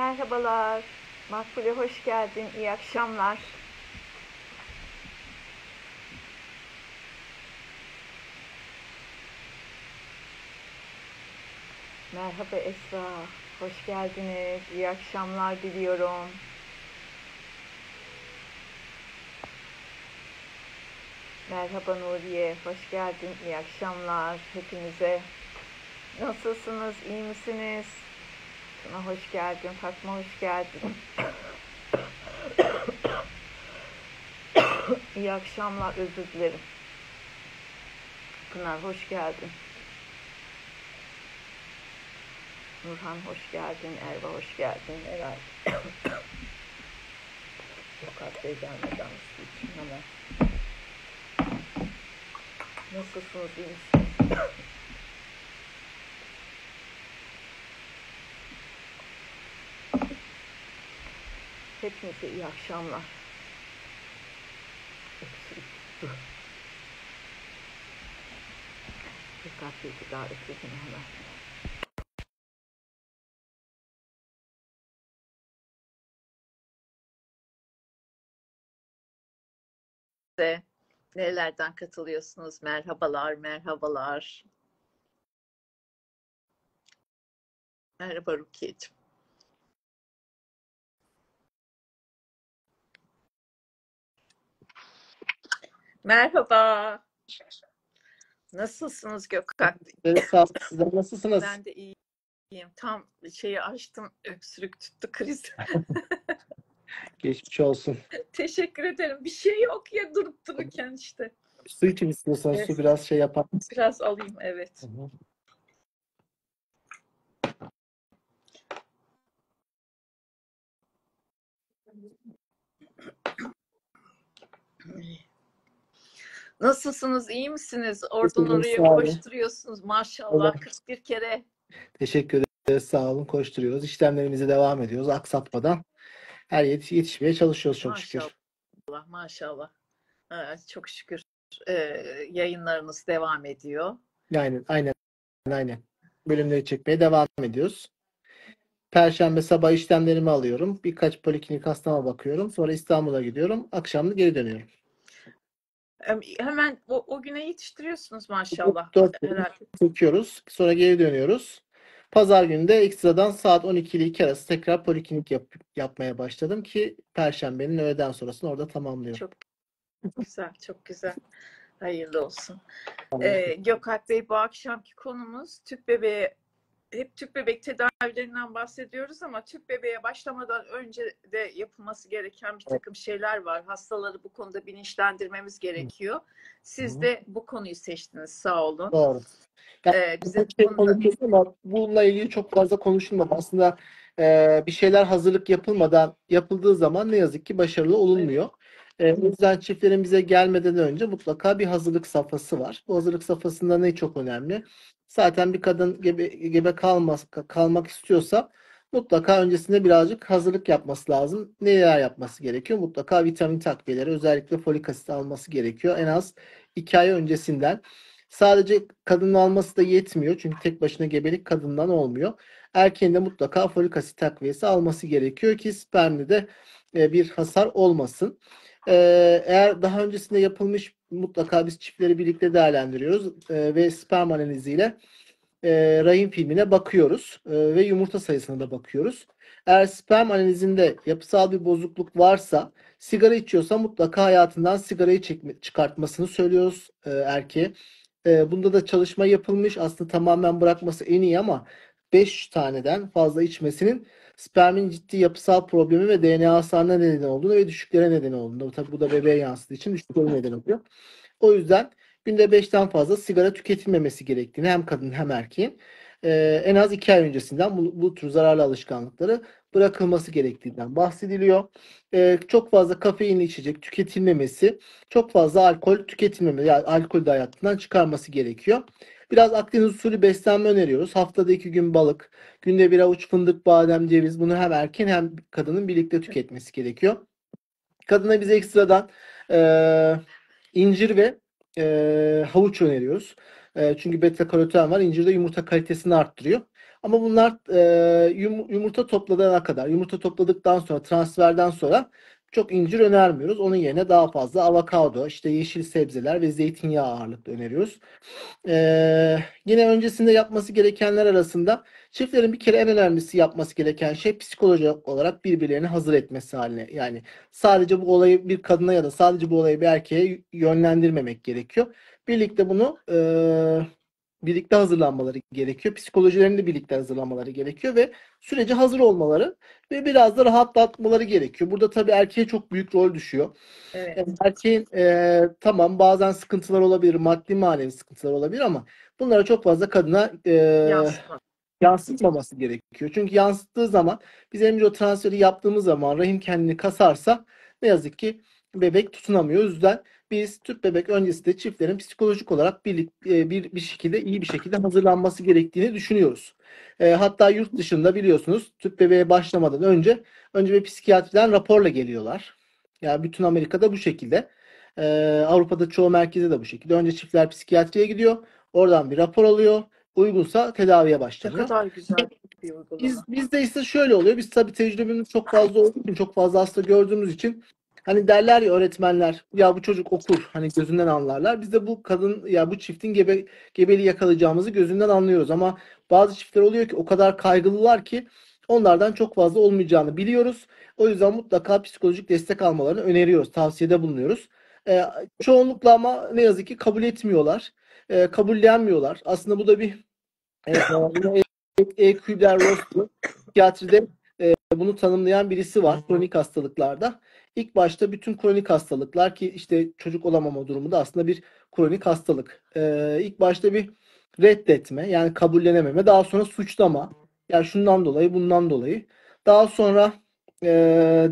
Merhabalar. Makbule hoş geldin. İyi akşamlar. Merhaba Esra. Hoş geldiniz. İyi akşamlar diliyorum. Merhaba Nuriye. Hoş geldin. İyi akşamlar hepinize. Nasılsınız? İyi misiniz? Tuna hoş geldin. Fatma hoş geldin. İyi akşamlar. Özür dilerim. Pınar hoş geldin. Nurhan hoş geldin. Erva hoş geldin. Eray. Yok artık gelmeden su için hemen. Nasılsınız? İyi misiniz? Hepinize iyi akşamlar. Dikkatli davet edin hemen. Size Nerelerden katılıyorsunuz? Merhabalar, merhabalar. Merhaba Rukiye'cim. Merhaba. Nasılsınız Gökhan? Evet, sağ olun. Sizler nasılsınız? Ben de iyiyim. Tam şeyi açtım, öksürük tuttu kriz. Geçmiş olsun. Teşekkür ederim. Bir şey yok ya durup dururken işte. Su için istiyorsanız Evet. su biraz şey yapar. Biraz alayım evet. Hı. Nasılsınız? iyi misiniz? Oradan oraya koşturuyorsunuz. Maşallah Allah. 41 kere. Teşekkür ederiz. Sağ olun. Koşturuyoruz. İşlemlerimize devam ediyoruz. Aksatmadan. Her yetiş yetişmeye çalışıyoruz çok şükür. Maşallah, maşallah. Evet, çok şükür Ee, yayınlarınız devam ediyor. Aynen, aynen, aynen. Bölümleri çekmeye devam ediyoruz. Perşembe sabah işlemlerimi alıyorum. Birkaç poliklinik hastama bakıyorum. Sonra İstanbul'a gidiyorum. Akşam da geri dönüyorum. Em, Hemen o, o güne yetiştiriyorsunuz maşallah. Dört gün çekiyoruz. Sonra geri dönüyoruz. Pazar günü de ekstradan saat 12 ile 2 arası tekrar poliklinik yap- yapmaya başladım ki Perşembenin öğleden sonrasını orada tamamlıyorum. Çok güzel, çok güzel. Hayırlı olsun. Ee, Gökalp Bey bu akşamki konumuz tüp bebeğe hep tüp bebek tedavilerinden bahsediyoruz ama tüp bebeğe başlamadan önce de yapılması gereken bir takım şeyler var. Hastaları bu konuda bilinçlendirmemiz gerekiyor. Siz de bu konuyu seçtiniz. Sağ olun. Doğru. Ee, bize şey konuda ama bununla ilgili çok fazla konuşulmadı. Aslında e, bir şeyler hazırlık yapılmadan yapıldığı zaman ne yazık ki başarılı olunmuyor. E, o yüzden çiftlerin bize gelmeden önce mutlaka bir hazırlık safhası var. Bu hazırlık safhasında ne çok önemli? Zaten bir kadın gebe, gebe kalmaz, kalmak istiyorsa mutlaka öncesinde birazcık hazırlık yapması lazım. Neler yapması gerekiyor? Mutlaka vitamin takviyeleri, özellikle folik asit alması gerekiyor. En az iki ay öncesinden. Sadece kadının alması da yetmiyor. Çünkü tek başına gebelik kadından olmuyor. Erkeğin de mutlaka folik asit takviyesi alması gerekiyor ki spermde de e, bir hasar olmasın. E, eğer daha öncesinde yapılmış mutlaka biz çiftleri birlikte değerlendiriyoruz e, ve sperm analiziyle e, rahim filmine bakıyoruz e, ve yumurta sayısına da bakıyoruz. Eğer sperm analizinde yapısal bir bozukluk varsa sigara içiyorsa mutlaka hayatından sigarayı çekme, çıkartmasını söylüyoruz e, erkeğe. E, bunda da çalışma yapılmış. Aslında tamamen bırakması en iyi ama 5 taneden fazla içmesinin spermin ciddi yapısal problemi ve DNA hasarına neden olduğunu ve düşüklere neden olduğunu. Tabii bu da bebeğe yansıdığı için düşüklere neden oluyor. O yüzden günde 5'ten fazla sigara tüketilmemesi gerektiğini hem kadın hem erkeğin e, en az 2 ay öncesinden bu, bu tür zararlı alışkanlıkları bırakılması gerektiğinden bahsediliyor. E, çok fazla kafeinli içecek tüketilmemesi, çok fazla alkol tüketilmemesi, yani alkol de hayatından çıkarması gerekiyor. Biraz Akdeniz usulü beslenme öneriyoruz. Haftada iki gün balık, günde bir avuç fındık, badem, ceviz. Bunu hem erkeğin hem kadının birlikte tüketmesi gerekiyor. Kadına biz ekstradan e, incir ve e, havuç öneriyoruz. E, çünkü beta karoten var. İncirde yumurta kalitesini arttırıyor. Ama bunlar e, yum- yumurta topladığına kadar, yumurta topladıktan sonra, transferden sonra çok incir önermiyoruz. Onun yerine daha fazla avokado, işte yeşil sebzeler ve zeytinyağı ağırlıklı öneriyoruz. Ee, yine öncesinde yapması gerekenler arasında çiftlerin bir kere en önemlisi yapması gereken şey psikolojik olarak birbirlerini hazır etmesi haline. Yani sadece bu olayı bir kadına ya da sadece bu olayı bir erkeğe yönlendirmemek gerekiyor. Birlikte bunu e, birlikte hazırlanmaları gerekiyor. Psikolojilerini birlikte hazırlanmaları gerekiyor ve sürece hazır olmaları ve biraz da rahatlatmaları gerekiyor. Burada tabii erkeğe çok büyük rol düşüyor. Evet. Yani erkeğin e, tamam bazen sıkıntılar olabilir, maddi manevi sıkıntılar olabilir ama bunlara çok fazla kadına e, Yansıtma. yansıtmaması gerekiyor. Çünkü yansıttığı zaman biz embriyo transferi yaptığımız zaman rahim kendini kasarsa ne yazık ki bebek tutunamıyor. O yüzden biz tüp bebek öncesinde çiftlerin psikolojik olarak birlik, e, bir, bir şekilde iyi bir şekilde hazırlanması gerektiğini düşünüyoruz. E, hatta yurt dışında biliyorsunuz tüp bebeğe başlamadan önce önce bir psikiyatriden raporla geliyorlar. Yani bütün Amerika'da bu şekilde. E, Avrupa'da çoğu merkezde de bu şekilde. Önce çiftler psikiyatriye gidiyor. Oradan bir rapor alıyor. Uygunsa tedaviye Ne başlanıyor. kadar güzel bir uygulama. Biz bizde ise şöyle oluyor. Biz tabii tecrübemiz çok fazla olduğu için, çok fazla hasta gördüğümüz için hani derler ya öğretmenler ya bu çocuk okur hani gözünden anlarlar. Biz de bu kadın ya bu çiftin gebe, gebeliği yakalayacağımızı gözünden anlıyoruz ama bazı çiftler oluyor ki o kadar kaygılılar ki onlardan çok fazla olmayacağını biliyoruz. O yüzden mutlaka psikolojik destek almalarını öneriyoruz, tavsiyede bulunuyoruz. Ee, çoğunlukla ama ne yazık ki kabul etmiyorlar. Ee, kabullenmiyorlar. Aslında bu da bir evet, yine E. Kübler-Ross'tu. Psikiyatride e, bunu tanımlayan birisi var kronik hastalıklarda. İlk başta bütün kronik hastalıklar ki işte çocuk olamama durumu da aslında bir kronik hastalık. E, ilk başta bir reddetme yani kabullenememe daha sonra suçlama yani şundan dolayı bundan dolayı daha sonra e,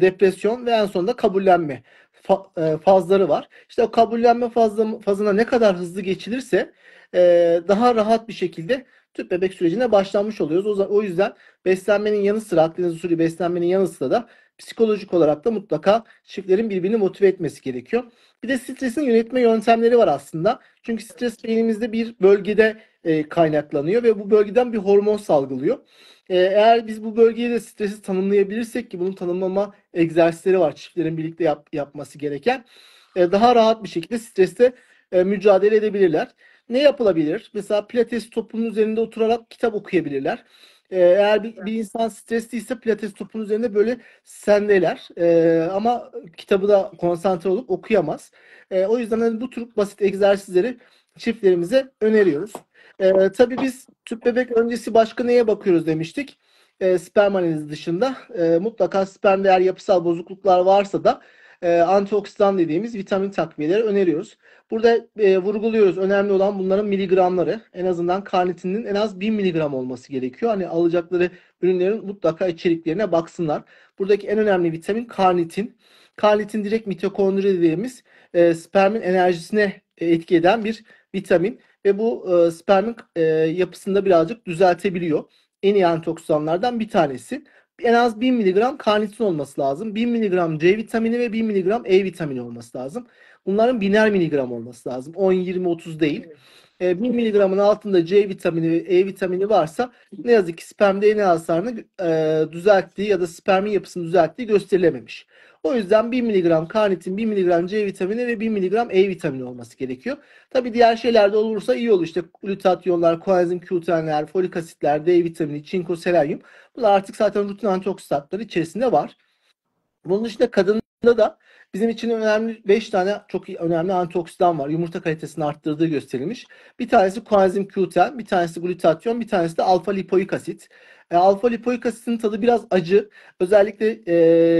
depresyon ve en sonunda kabullenme fa- e, fazları var. İşte o kabullenme fazla, fazına ne kadar hızlı geçilirse e, daha rahat bir şekilde tüp bebek sürecine başlanmış oluyoruz. O, o yüzden beslenmenin yanı sıra Akdeniz usulü beslenmenin yanı sıra da psikolojik olarak da mutlaka çiftlerin birbirini motive etmesi gerekiyor. Bir de stresin yönetme yöntemleri var aslında. Çünkü stres beynimizde bir bölgede e, kaynaklanıyor ve bu bölgeden bir hormon salgılıyor. E, eğer biz bu bölgeye de stresi tanımlayabilirsek ki bunun tanımlama egzersizleri var çiftlerin birlikte yap- yapması gereken e, daha rahat bir şekilde stresle e, mücadele edebilirler. Ne yapılabilir? Mesela pilates topunun üzerinde oturarak kitap okuyabilirler. Ee, eğer bir, bir insan stresliyse pilates topunun üzerinde böyle sendeler. Ee, ama kitabı da konsantre olup okuyamaz. Ee, o yüzden hani bu tür basit egzersizleri çiftlerimize öneriyoruz. Ee, tabii biz tüp bebek öncesi başka neye bakıyoruz demiştik. Ee, sperm analizi dışında e, mutlaka spermde eğer yapısal bozukluklar varsa da e, antioksidan dediğimiz vitamin takviyeleri öneriyoruz. Burada e, vurguluyoruz. Önemli olan bunların miligramları. En azından karnitinin en az 1000 miligram olması gerekiyor. Hani alacakları ürünlerin mutlaka içeriklerine baksınlar. Buradaki en önemli vitamin karnitin. Karnitin direkt mitokondri dediğimiz e, spermin enerjisine e, etki eden bir vitamin ve bu e, spermin e, yapısında birazcık düzeltebiliyor. En iyi antioksidanlardan bir tanesi. En az 1000 miligram karnitin olması lazım. 1000 miligram C vitamini ve 1000 miligram E vitamini olması lazım. Bunların biner miligram olması lazım. 10, 20, 30 değil. E, 1000 miligramın altında C vitamini ve E vitamini varsa ne yazık ki sperm DNA hasarını e, düzelttiği ya da spermin yapısını düzelttiği gösterilememiş. O yüzden 1000 miligram karnitin, 1000 miligram C vitamini ve 1000 miligram E vitamini olması gerekiyor. Tabii diğer şeyler de olursa iyi olur. İşte glutatyonlar, koenzim Q10'ler, folik asitler, D vitamini, çinko, selenyum. Bunlar artık zaten rutin antioksidanları içerisinde var. Bunun dışında kadında da bizim için önemli 5 tane çok iyi- önemli antioksidan var. Yumurta kalitesini arttırdığı gösterilmiş. Bir tanesi koenzim Q10, bir tanesi glutatyon, bir tanesi de alfa lipoik asit. E, alfa lipoik asitin tadı biraz acı. Özellikle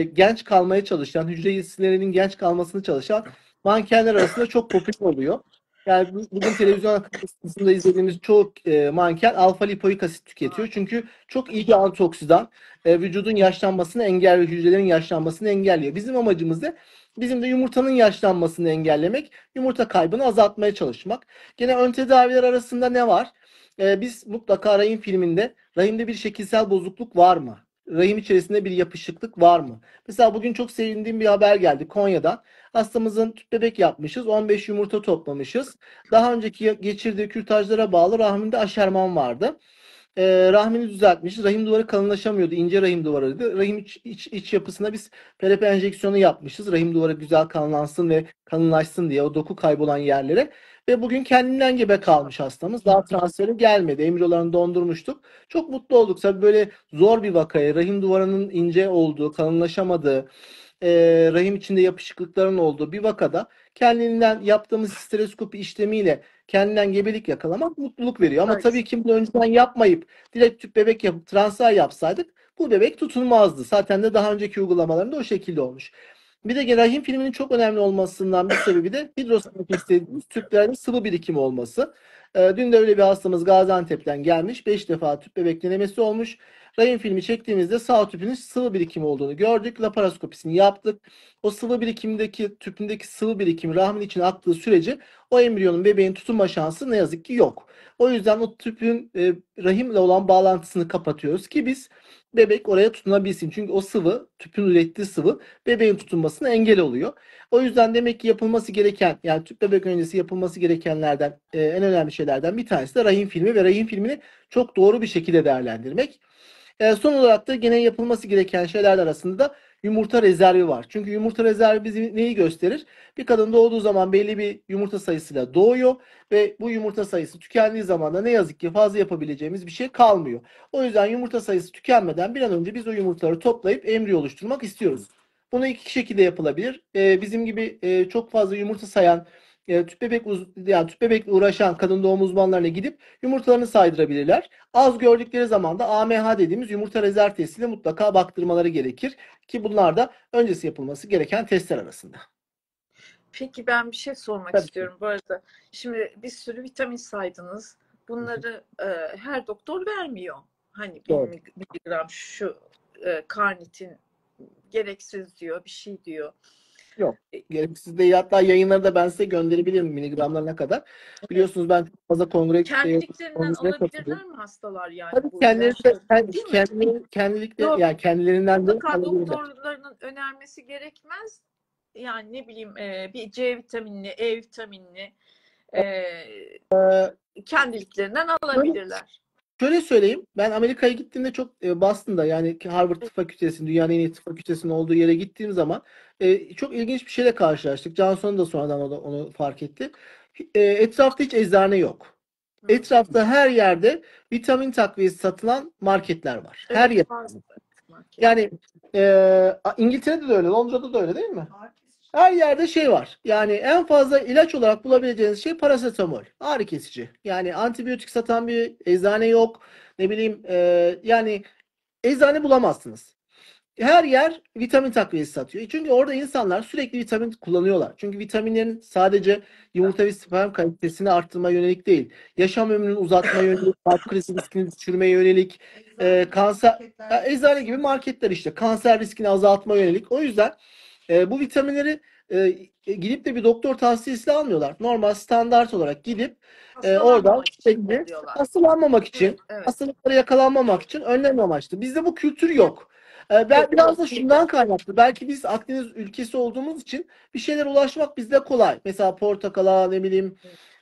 e, genç kalmaya çalışan, hücre yetisilerinin genç kalmasını çalışan mankenler arasında çok popüler oluyor. Yani bu- bugün televizyon karşısında izlediğimiz çoğu e, manken alfa lipoik asit tüketiyor. Çünkü çok iyi bir antioksidan. E, vücudun yaşlanmasını engelliyor, hücrelerin yaşlanmasını engelliyor. Bizim amacımız da bizim de yumurtanın yaşlanmasını engellemek, yumurta kaybını azaltmaya çalışmak. Gene ön tedaviler arasında ne var? E, biz mutlaka rahim filminde rahimde bir şekilsel bozukluk var mı? rahim içerisinde bir yapışıklık var mı? Mesela bugün çok sevindiğim bir haber geldi Konya'dan. Hastamızın tüp bebek yapmışız. 15 yumurta toplamışız. Daha önceki geçirdiği kürtajlara bağlı rahminde aşerman vardı. Ee, rahmini düzeltmiş. Rahim duvarı kalınlaşamıyordu. İnce rahim duvarıydı. Rahim iç, iç, iç yapısına biz PRP enjeksiyonu yapmışız. Rahim duvarı güzel kalınlansın ve kalınlaşsın diye o doku kaybolan yerlere. Ve bugün kendinden gebe kalmış hastamız. Daha transferi gelmedi. Embriyolarını dondurmuştuk. Çok mutlu olduk. Tabii böyle zor bir vakaya, rahim duvarının ince olduğu, kalınlaşamadığı, e, rahim içinde yapışıklıkların olduğu bir vakada kendinden yaptığımız histeroskopi işlemiyle kendinden gebelik yakalamak mutluluk veriyor. Ama Evet. tabii ki bunu önceden yapmayıp direkt tüp bebek yapıp transfer yapsaydık bu bebek tutulmazdı. Zaten de daha önceki uygulamalarında o şekilde olmuş. Bir de rahim filminin çok önemli olmasından bir sebebi de hidrosalpinx dediğimiz tüplerde sıvı birikimi olması. Ee, dün de öyle bir hastamız Gaziantep'ten gelmiş. 5 defa tüp bebek denemesi olmuş. Rahim filmi çektiğimizde sağ tüpünün sıvı birikimi olduğunu gördük. Laparoskopisini yaptık. O sıvı birikimdeki tüpündeki sıvı birikimi rahmin içine aktığı sürece o embriyonun bebeğin tutunma şansı ne yazık ki yok. O yüzden o tüpün e, rahimle olan bağlantısını kapatıyoruz ki biz bebek oraya tutunabilsin. Çünkü o sıvı, tüpün ürettiği sıvı bebeğin tutunmasına engel oluyor. O yüzden demek ki yapılması gereken yani tüp bebek öncesi yapılması gerekenlerden e, en önemli şeylerden bir tanesi de rahim filmi ve rahim filmini çok doğru bir şekilde değerlendirmek. E, son olarak da gene yapılması gereken şeyler arasında da yumurta rezervi var. Çünkü yumurta rezervi bizi neyi gösterir? Bir kadın doğduğu zaman belli bir yumurta sayısıyla doğuyor ve bu yumurta sayısı tükendiği zaman da ne yazık ki fazla yapabileceğimiz bir şey kalmıyor. O yüzden yumurta sayısı tükenmeden bir an önce biz o yumurtaları toplayıp embriyo oluşturmak istiyoruz. Bunu iki şekilde yapılabilir. Ee, bizim gibi e, çok fazla yumurta sayan e, tüp bebek yani tüp bebekle uğraşan kadın doğum uzmanlarına gidip yumurtalarını saydırabilirler. Az gördükleri zaman da AMH dediğimiz yumurta rezerv testiyle mutlaka baktırmaları gerekir ki bunlar da öncesi yapılması gereken testler arasında. Peki ben bir şey sormak Tabii istiyorum bu arada. Şimdi bir sürü vitamin saydınız. Bunları e, her doktor vermiyor. Hani bir miligram şu e, karnitin gereksiz diyor, bir şey diyor. Gereksiz değil. Hatta yayınları da ben size gönderebilirim miligramlarına kadar. Biliyorsunuz ben çok fazla kongre Kendiliklerinden kongresine alabilirler mi hastalar yani? Tabii kendileri ilaçları? kendi, kendilikle Yok. yani kendilerinden de doktorlarının önermesi gerekmez. Yani ne bileyim e, bir C vitaminli, E vitaminli e, kendiliklerinden alabilirler. Şöyle söyleyeyim. Ben Amerika'ya gittiğimde çok e, Boston'da yani Harvard Tıp Fakültesi'nin dünyanın en iyi tıp fakültesinin olduğu yere gittiğim zaman e, çok ilginç bir şeyle karşılaştık. Canson da sonradan o da onu fark etti. E, etrafta hiç eczane yok. Etrafta her yerde vitamin takviyesi satılan marketler var. Evet, Her yer. Yani e, İngiltere'de de öyle, Londra'da da öyle değil mi? Her yerde şey var. Yani en fazla ilaç olarak bulabileceğiniz şey parasetamol. Ağrı kesici. Yani antibiyotik satan bir eczane yok. Ne bileyim e, yani eczane bulamazsınız. Her yer vitamin takviyesi satıyor. Çünkü orada insanlar sürekli vitamin kullanıyorlar. Çünkü vitaminlerin sadece yumurta ve sperm kalitesini arttırma yönelik değil. Yaşam ömrünü uzatma yönelik, kalp krizi riskini düşürmeye yönelik, e, kanser eczane gibi marketler işte kanser riskini azaltma yönelik. O yüzden e, bu vitaminleri e, gidip de bir doktor tavsiyesiyle almıyorlar. Normal standart olarak gidip e, oradan sürekli hastalanmamak için, Evet, evet. hastalıklara yakalanmamak için önlem amaçlı. Bizde bu kültür yok. E, ben biraz da şundan kaynaklı. Belki biz Akdeniz ülkesi olduğumuz için bir şeyler ulaşmak bizde kolay. Mesela portakala, ne bileyim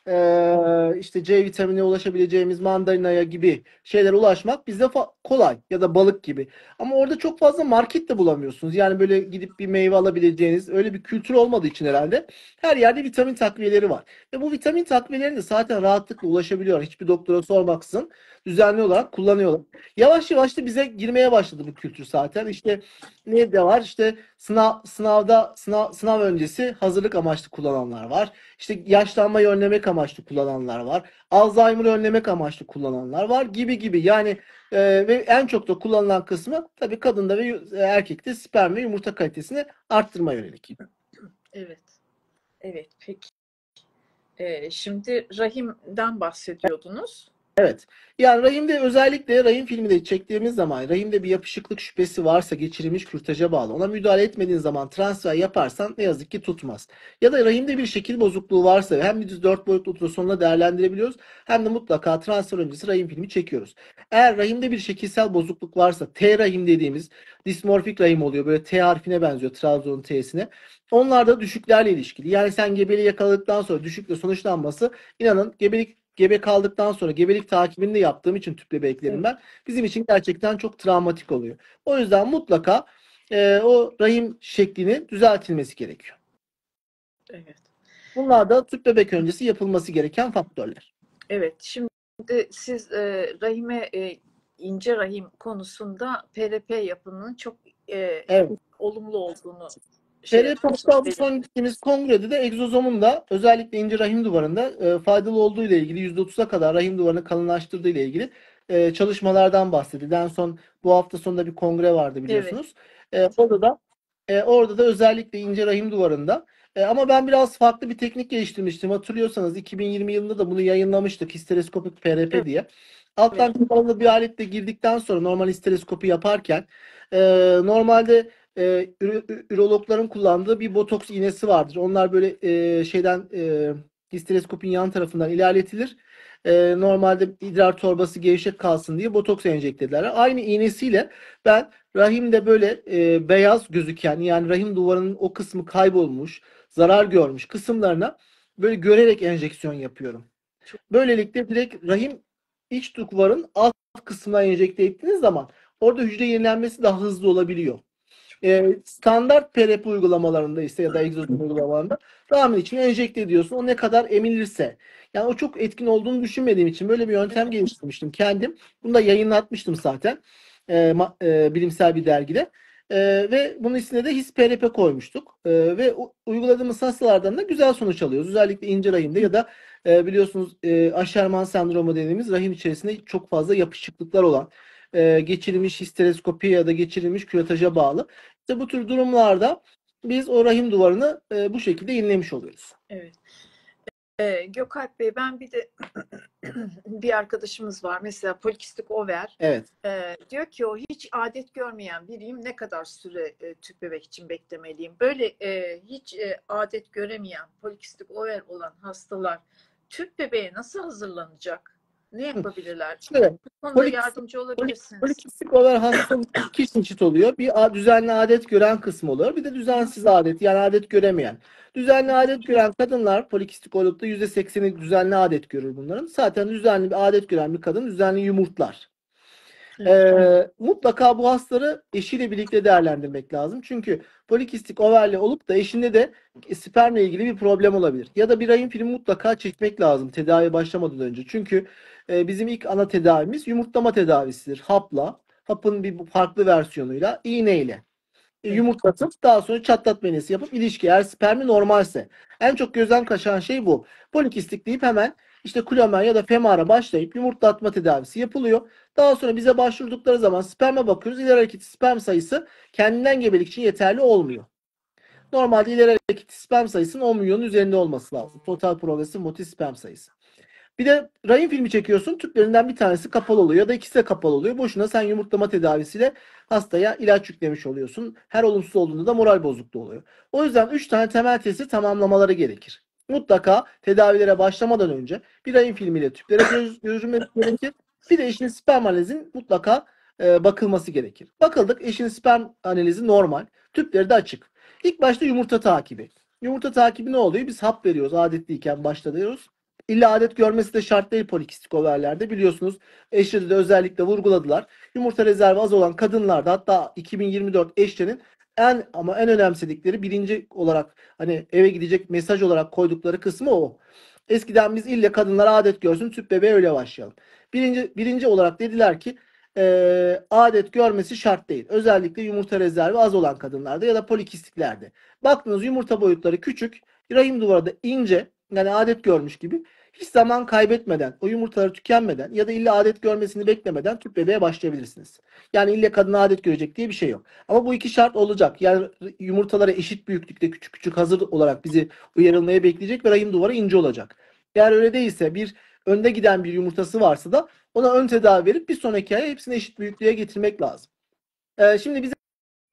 e, işte C vitamine ulaşabileceğimiz mandalinaya gibi şeylere ulaşmak bizde kolay ya da balık gibi. Ama orada çok fazla market de bulamıyorsunuz. Yani böyle gidip bir meyve alabileceğiniz öyle bir kültür olmadığı için herhalde her yerde vitamin takviyeleri var. Ve bu vitamin takviyelerine de zaten rahatlıkla ulaşabiliyor. Hiçbir doktora sormaksızın düzenli olarak kullanıyorlar. Yavaş yavaş da bize girmeye başladı bu kültür zaten. İşte ne de var? İşte sınav sınavda sınav sınav öncesi hazırlık amaçlı kullananlar var. İşte yaşlanmayı önlemek amaçlı kullananlar var. Alzheimer'ı önlemek amaçlı kullananlar var gibi gibi. Yani e, ve en çok da kullanılan kısmı tabii kadında ve yu- erkekte sperm ve yumurta kalitesini arttırma yönelik. Evet. Evet, peki. Ee, şimdi rahimden bahsediyordunuz. Evet. Yani rahimde özellikle rahim filmi de çektiğimiz zaman rahimde bir yapışıklık şüphesi varsa geçirilmiş kürtaja bağlı. Ona müdahale etmediğin zaman transfer yaparsan ne yazık ki tutmaz. Ya da rahimde bir şekil bozukluğu varsa hem biz 4 boyutlu ultrasonla değerlendirebiliyoruz hem de mutlaka transfer öncesi rahim filmi çekiyoruz. Eğer rahimde bir şekilsel bozukluk varsa T rahim dediğimiz dismorfik rahim oluyor. Böyle T harfine benziyor Trabzon'un T'sine. Onlar da düşüklerle ilişkili. Yani sen gebeliği yakaladıktan sonra düşükle sonuçlanması inanın gebelik gebe kaldıktan sonra gebelik takibini de yaptığım için tüp bebeklerim ben bizim için gerçekten çok travmatik oluyor. O yüzden mutlaka e, o rahim şeklini düzeltilmesi gerekiyor. Evet. Bunlar da tüp bebek öncesi yapılması gereken faktörler. Evet. Şimdi siz e, rahime e, ince rahim konusunda PRP yapımının çok e, Evet. olumlu olduğunu şey yapıyorsunuz. hatta bu son gittiğimiz kongrede de egzozomun da özellikle ince rahim duvarında e, faydalı olduğu ile ilgili %30'a kadar rahim duvarını kalınlaştırdığı ile ilgili e, çalışmalardan bahsedildi. En son bu hafta sonunda bir kongre vardı biliyorsunuz. E, orada da e, orada da özellikle ince rahim duvarında e, ama ben biraz farklı bir teknik geliştirmiştim. Hatırlıyorsanız 2020 yılında da bunu yayınlamıştık histereskopik PRP Evet. diye. Alttan kapalı bir aletle girdikten sonra normal histereskopi yaparken e, normalde e, ür- ürologların kullandığı bir botoks iğnesi vardır. Onlar böyle e, şeyden e, histereskopin yan tarafından ilerletilir. E, normalde idrar torbası gevşek kalsın diye botoks enjekte ederler. Aynı iğnesiyle ben rahimde böyle e, beyaz gözüken yani rahim duvarının o kısmı kaybolmuş, zarar görmüş kısımlarına böyle görerek enjeksiyon yapıyorum. Böylelikle direkt rahim iç duvarın alt kısmına enjekte ettiğiniz zaman orada hücre yenilenmesi daha hızlı olabiliyor. Ee, standart PRP uygulamalarında ise ya da egzozom uygulamalarında rahmin içine enjekte ediyorsun. O ne kadar emilirse. Yani o çok etkin olduğunu düşünmediğim için böyle bir yöntem geliştirmiştim kendim. Bunu da yayınlatmıştım zaten. Ee, ma- e, bilimsel bir dergide. Ee, ve bunun ismine de his PRP koymuştuk. Ee, ve uyguladığımız hastalardan da güzel sonuç alıyoruz. Özellikle ince rahimde ya da e, biliyorsunuz e, Asherman sendromu dediğimiz rahim içerisinde çok fazla yapışıklıklar olan e, geçirilmiş histereskopi ya da geçirilmiş kürataja bağlı. İşte bu tür durumlarda biz o rahim duvarını e, bu şekilde yenilemiş oluyoruz. Evet. Ee, Gökalp Bey ben bir de bir arkadaşımız var mesela polikistik over Evet. Ee, diyor ki o hiç adet görmeyen biriyim ne kadar süre e, tüp bebek için beklemeliyim böyle e, hiç e, adet göremeyen polikistik over olan hastalar tüp bebeğe nasıl hazırlanacak ne yapabilirler Şöyle, bu konuda polikistik- yardımcı olabilirsiniz Polikistik over hastalık iki çeşit oluyor. Bir düzenli adet gören kısmı oluyor. Bir de düzensiz adet yani adet göremeyen. Düzenli adet gören kadınlar polikistik olup da %80'i düzenli adet görür bunların. Zaten düzenli bir adet gören bir kadın düzenli yumurtlar. Ee, mutlaka bu hastaları eşiyle birlikte değerlendirmek lazım. Çünkü polikistik overle olup da eşinde de spermle ilgili bir problem olabilir. Ya da bir rahim filmi mutlaka çekmek lazım tedavi başlamadan önce. Çünkü e, bizim ilk ana tedavimiz yumurtlama tedavisidir. Hapla, hapın bir farklı versiyonuyla, iğneyle. E. Yumurtlatıp daha sonra çatlatma iğnesi yapıp ilişki eğer spermi normalse. En çok gözden kaçan şey bu. Polikistik deyip hemen işte klomer ya da femara başlayıp yumurtlatma tedavisi yapılıyor. Daha sonra bize başvurdukları zaman sperme bakıyoruz. İleri hareketli sperm sayısı kendinden gebelik için yeterli olmuyor. Normalde ileri hareketli sperm sayısının 10 milyonun üzerinde olması lazım. Total progresif motif sperm sayısı. Bir de rahim filmi çekiyorsun. Tüplerinden bir tanesi kapalı oluyor ya da ikisi de kapalı oluyor. Boşuna sen yumurtlama tedavisiyle hastaya ilaç yüklemiş oluyorsun. Her olumsuz olduğunda da moral bozukluğu oluyor. O yüzden 3 tane temel testi tamamlamaları gerekir. Mutlaka tedavilere başlamadan önce bir rahim filmiyle tüplere göz- görülmesi gerekir. Bir de eşinin sperm analizin mutlaka e, bakılması gerekir. Bakıldık eşinin sperm analizi normal. Tüpleri de açık. İlk başta yumurta takibi. Yumurta takibi ne oluyor? Biz hap veriyoruz adetliyken başlıyoruz. İlla adet görmesi de şart değil polikistik overlerde. Biliyorsunuz eşleri de özellikle vurguladılar. Yumurta rezervi az olan kadınlarda hatta 2024 eşlerin en ama en önemsedikleri birinci olarak hani eve gidecek mesaj olarak koydukları kısmı o. Eskiden biz ille kadınlar adet görsün tüp bebeğe öyle başlayalım. Birinci, birinci olarak dediler ki eee, adet görmesi şart değil. Özellikle yumurta rezervi az olan kadınlarda ya da polikistiklerde. Baktınız yumurta boyutları küçük, rahim duvarı da ince yani adet görmüş gibi hiç zaman kaybetmeden, o yumurtaları tükenmeden ya da illa adet görmesini beklemeden tüp bebeğe başlayabilirsiniz. Yani ille kadın adet görecek diye bir şey yok. Ama bu iki şart olacak. Yani yumurtaları eşit büyüklükte küçük küçük hazır olarak bizi uyarılmaya bekleyecek ve rahim duvarı ince olacak. Eğer öyle değilse bir önde giden bir yumurtası varsa da ona ön tedavi verip bir sonraki aya hepsini eşit büyüklüğe getirmek lazım. Ee, şimdi bize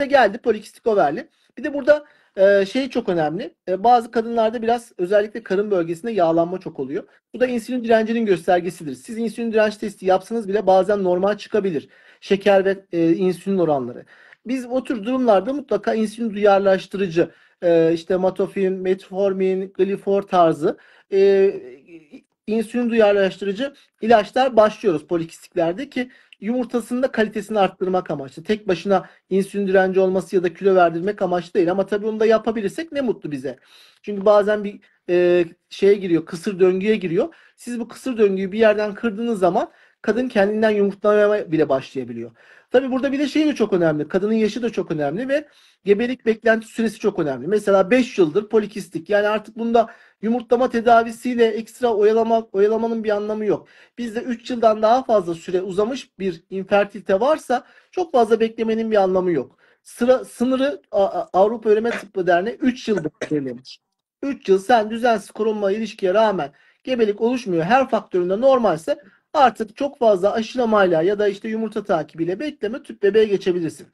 geldi polikistik overli. Bir de burada e, şey çok önemli. E, bazı kadınlarda biraz özellikle karın bölgesinde yağlanma çok oluyor. Bu da insülin direncinin göstergesidir. Siz insülin direnç testi yapsanız bile bazen normal çıkabilir. Şeker ve e, insülin oranları. Biz o tür durumlarda mutlaka insülin duyarlaştırıcı e, işte matofin, metformin, glifor tarzı e, insülin duyarlaştırıcı ilaçlar başlıyoruz polikistiklerde ki yumurtasının da kalitesini arttırmak amaçlı. Tek başına insülin direnci olması ya da kilo verdirmek amaçlı değil. Ama tabii onu da yapabilirsek ne mutlu bize. Çünkü bazen bir e, şeye giriyor, kısır döngüye giriyor. Siz bu kısır döngüyü bir yerden kırdığınız zaman kadın kendinden yumurtlamaya bile başlayabiliyor. Tabii burada bir de şey de çok önemli. Kadının yaşı da çok önemli ve gebelik beklenti süresi çok önemli. Mesela 5 yıldır polikistik. Yani artık bunda yumurtlama tedavisiyle ekstra oyalama, oyalamanın bir anlamı yok. Bizde 3 yıldan daha fazla süre uzamış bir infertilite varsa çok fazla beklemenin bir anlamı yok. Sıra sınırı Avrupa Üreme Tıbbı Derneği 3 yıldır belirlemiş. 3 yıl sen düzensiz korunma ilişkiye rağmen gebelik oluşmuyor. Her faktöründe normalse artık çok fazla aşılamayla ya da işte yumurta takibiyle bekleme tüp bebeğe geçebilirsin.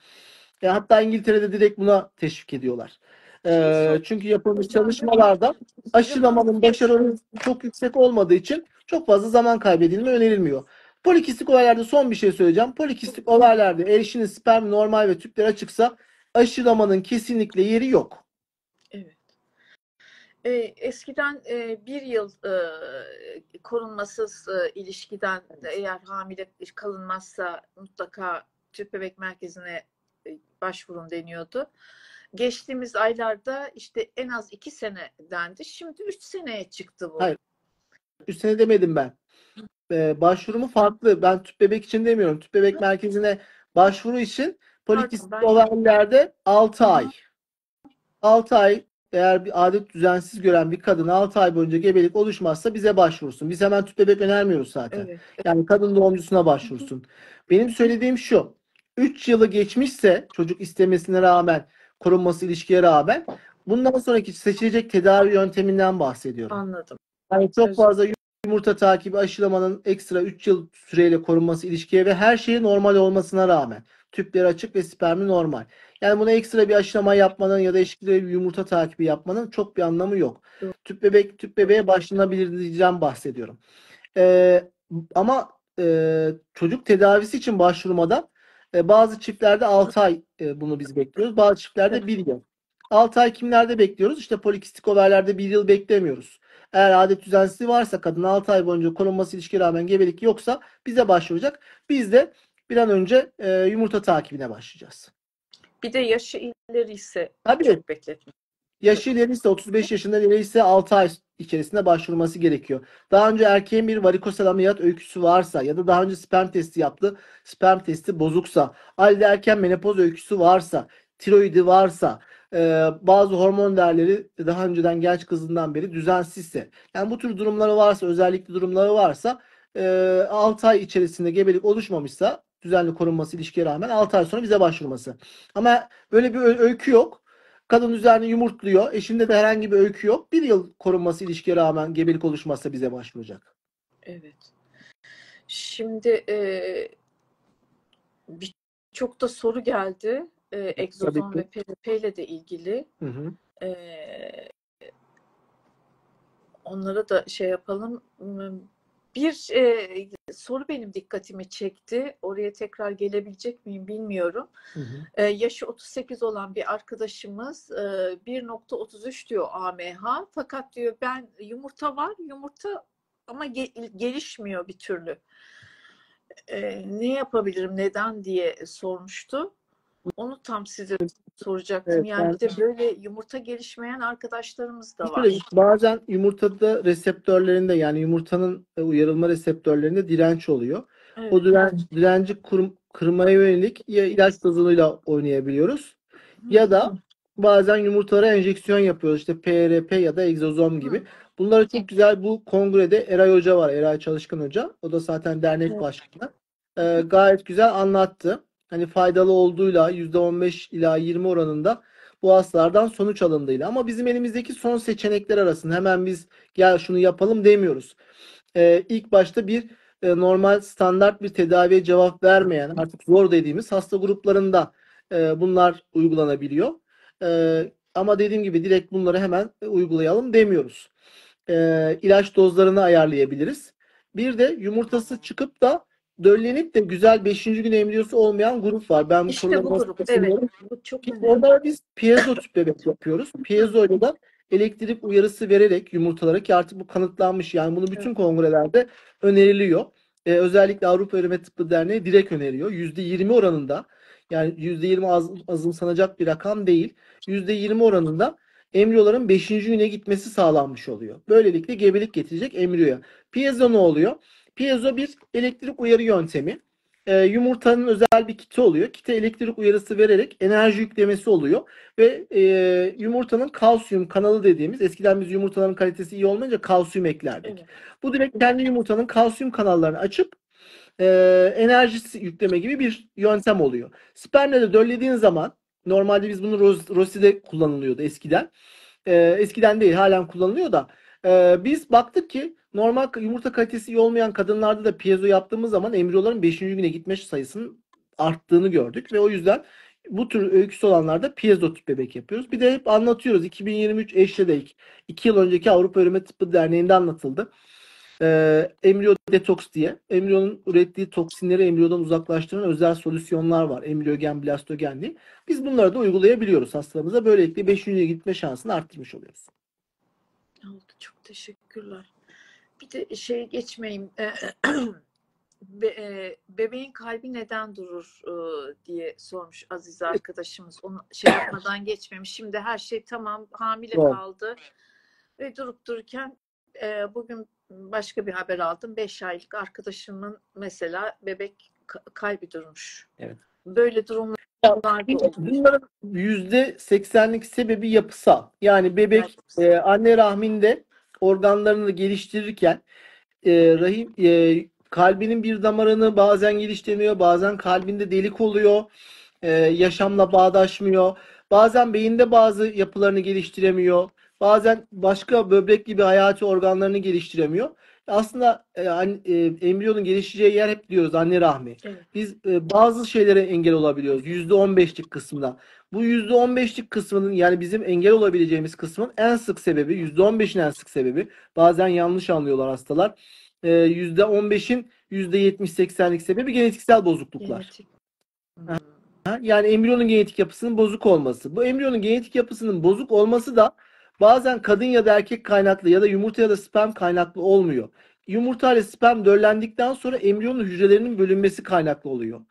E, hatta İngiltere'de direkt buna teşvik ediyorlar. E, çünkü yapılmış çalışmalarda aşılamanın başarı oranı çok yüksek olmadığı için çok fazla zaman kaybedilme önerilmiyor. Polikistik olaylarda son bir şey söyleyeceğim. Polikistik olaylarda eşinin sperm normal ve tüpler açıksa aşılamanın kesinlikle yeri yok. Evet. E, eskiden e, bir yıl e, korunmasız e, ilişkiden eğer hamile kalınmazsa mutlaka tüp bebek merkezine e, başvurun deniyordu. Geçtiğimiz aylarda işte en az iki sene dendi. Şimdi üç seneye çıktı bu. Hayır. Üç sene demedim ben. Ee, başvurumu farklı. Ben tüp bebek için demiyorum. Tüp bebek merkezine başvuru için polikistik Pardon, ben- olaylarda 6 Hı hı. ay. 6 ay eğer bir adet düzensiz gören bir kadın 6 ay boyunca gebelik oluşmazsa bize başvursun. Biz hemen tüp bebek önermiyoruz zaten. Evet. Yani kadın doğumcusuna başvursun. Benim söylediğim şu. 3 yılı geçmişse çocuk istemesine rağmen korunması ilişkiye rağmen bundan sonraki seçilecek tedavi yönteminden bahsediyorum. Anladım. Yani çok fazla yumurta takibi aşılamanın ekstra 3 yıl süreyle korunması ilişkiye ve her şeyi normal olmasına rağmen tüpleri açık ve spermi normal. Yani buna ekstra bir aşılama yapmanın ya da eşlikle bir yumurta takibi yapmanın çok bir anlamı yok. Doğru. Tüp bebek tüp bebeğe başlanabilir diyeceğim bahsediyorum. Ee, ama e, çocuk tedavisi için başvurmada e, bazı çiftlerde 6 ay e, bunu biz bekliyoruz. Bazı çiftlerde 1 yıl. 6 ay kimlerde bekliyoruz? İşte polikistik overlerde 1 yıl beklemiyoruz. Eğer adet düzensizliği varsa kadın 6 ay boyunca korunması ilişkiye rağmen gebelik yoksa bize başvuracak. Biz de bir an önce e, yumurta takibine başlayacağız. Bir de yaşı ileri ise Tabii. çok bekletme. Yaşı ileriyse 35 yaşından ileriyse 6 ay içerisinde başvurması gerekiyor. Daha önce erkeğin bir varikosel ameliyat öyküsü varsa ya da daha önce sperm testi yaptı, sperm testi bozuksa, halde erken menopoz öyküsü varsa, tiroidi varsa, e, bazı hormon değerleri daha önceden genç kızından beri düzensizse, yani bu tür durumları varsa, özellikle durumları varsa e, 6 ay içerisinde gebelik oluşmamışsa düzenli korunması ilişkiye rağmen 6 ay sonra bize başvurması. Ama böyle bir öykü yok. Kadın üzerine yumurtluyor. Eşinde de herhangi bir öykü yok. Bir yıl korunması ilişkiye rağmen gebelik oluşmazsa bize başvuracak. Evet. Şimdi e, birçok da soru geldi. E, egzozom ve PRP ile de ilgili. Hı hı. E, onlara da şey yapalım. Bir e, soru benim dikkatimi çekti. Oraya tekrar gelebilecek miyim bilmiyorum. Hı hı. Ee, yaşı 38 olan bir arkadaşımız e, 1.33 diyor AMH. Fakat diyor ben yumurta var, yumurta ama ge- gelişmiyor bir türlü. Ee, ne yapabilirim, neden diye sormuştu. Onu tam size soracaktım. Evet, yani bir de böyle yumurta gelişmeyen arkadaşlarımız da var. Şöyle, bazen yumurtada reseptörlerinde yani yumurtanın e, uyarılma reseptörlerinde direnç oluyor. Evet. O direnç, direnci kurum- kırmaya yönelik ya ilaç dozuyla oynayabiliyoruz ya da bazen yumurtalara enjeksiyon yapıyoruz. İşte PRP ya da egzozom gibi. Hı. Bunları çok güzel bu kongrede Eray Hoca var. Eray Çalışkan Hoca. O da zaten dernek Evet. başkanı. Ee, gayet güzel anlattı. Hani faydalı olduğuyla %15 ila 20 oranında bu hastalardan sonuç alındığıyla. Ama bizim elimizdeki son seçenekler arasında hemen biz gel şunu yapalım demiyoruz. e, ilk başta bir e, normal standart bir tedaviye cevap vermeyen artık zor dediğimiz hasta gruplarında e, bunlar uygulanabiliyor. E, ama dediğim gibi direkt bunları hemen uygulayalım demiyoruz. E, ilaç dozlarını ayarlayabiliriz. Bir de yumurtası çıkıp da döllenip de güzel 5. gün embriyosu olmayan grup var. Ben bu İşte bu grup. Evet. Bu çok önemli. Orada biz piezo tüp bebek yapıyoruz. Piezo ile de elektrik uyarısı vererek yumurtalara ki artık bu kanıtlanmış. Yani bunu bütün Evet. kongrelerde öneriliyor. Ee, özellikle Avrupa Üreme Tıbbı Derneği direkt öneriyor. %20 oranında yani %20 az, azımsanacak bir rakam değil. %20 oranında embriyoların 5. güne gitmesi sağlanmış oluyor. Böylelikle gebelik getirecek embriyoya. Piezo ne oluyor? Piezo bir elektrik uyarı yöntemi. Ee, yumurtanın özel bir kiti oluyor. Kite elektrik uyarısı vererek enerji yüklemesi oluyor ve e, yumurtanın kalsiyum kanalı dediğimiz eskiden biz yumurtaların kalitesi iyi olmayınca kalsiyum eklerdik. Evet. Bu direkt kendi yumurtanın kalsiyum kanallarını açıp e, enerji yükleme gibi bir yöntem oluyor. Spermle de döllediğin zaman normalde biz bunu Ros- Rossi'de kullanılıyordu eskiden. E, eskiden değil halen kullanılıyor da e, biz baktık ki normal yumurta kalitesi iyi olmayan kadınlarda da piezo yaptığımız zaman embriyoların 5. güne gitme sayısının arttığını gördük ve o yüzden bu tür öyküsü olanlarda piezo tüp bebek yapıyoruz. Bir de hep anlatıyoruz. 2023 Eşle'de 2 yıl önceki Avrupa Üreme Tıbbı Derneği'nde anlatıldı. Ee, embriyo detoks diye. Embriyonun ürettiği toksinleri embriyodan uzaklaştıran özel solüsyonlar var. Embriyogen, blastogen diye. Biz bunları da uygulayabiliyoruz hastalarımıza. Böylelikle 5. güne gitme şansını arttırmış oluyoruz. Çok teşekkürler. Bir de şey geçmeyeyim. e, Be, e, bebeğin kalbi neden durur e, diye sormuş Aziz arkadaşımız. Onu şey yapmadan geçmemiş. Şimdi her şey tamam hamile Doğru. kaldı ve durup dururken bugün başka bir haber aldım. 5 aylık arkadaşımın mesela bebek ka- kalbi durmuş. Evet. Böyle durumlar. Bunların %80'lik sebebi yapısal. Yani bebek Evet. e, anne rahminde organlarını geliştirirken e, rahim e, kalbinin bir damarını bazen geliştirmiyor, bazen kalbinde delik oluyor, e, yaşamla bağdaşmıyor. Bazen beyinde bazı yapılarını geliştiremiyor. Bazen başka böbrek gibi hayati organlarını geliştiremiyor. Aslında e, e, embriyonun gelişeceği yer hep diyoruz anne rahmi. Evet. Biz e, bazı şeylere engel olabiliyoruz. %15'lik kısmına. Bu %15'lik kısmının yani bizim engel olabileceğimiz kısmın en sık sebebi, %15'in en sık sebebi. Bazen yanlış anlıyorlar hastalar. E, %15'in %70-80'lik sebebi genetiksel bozukluklar. Genetik. Ha, Yani embriyonun genetik yapısının bozuk olması. Bu embriyonun genetik yapısının bozuk olması da bazen kadın ya da erkek kaynaklı ya da yumurta ya da sperm kaynaklı olmuyor. Yumurta ile sperm döllendikten sonra embriyonun hücrelerinin bölünmesi kaynaklı oluyor.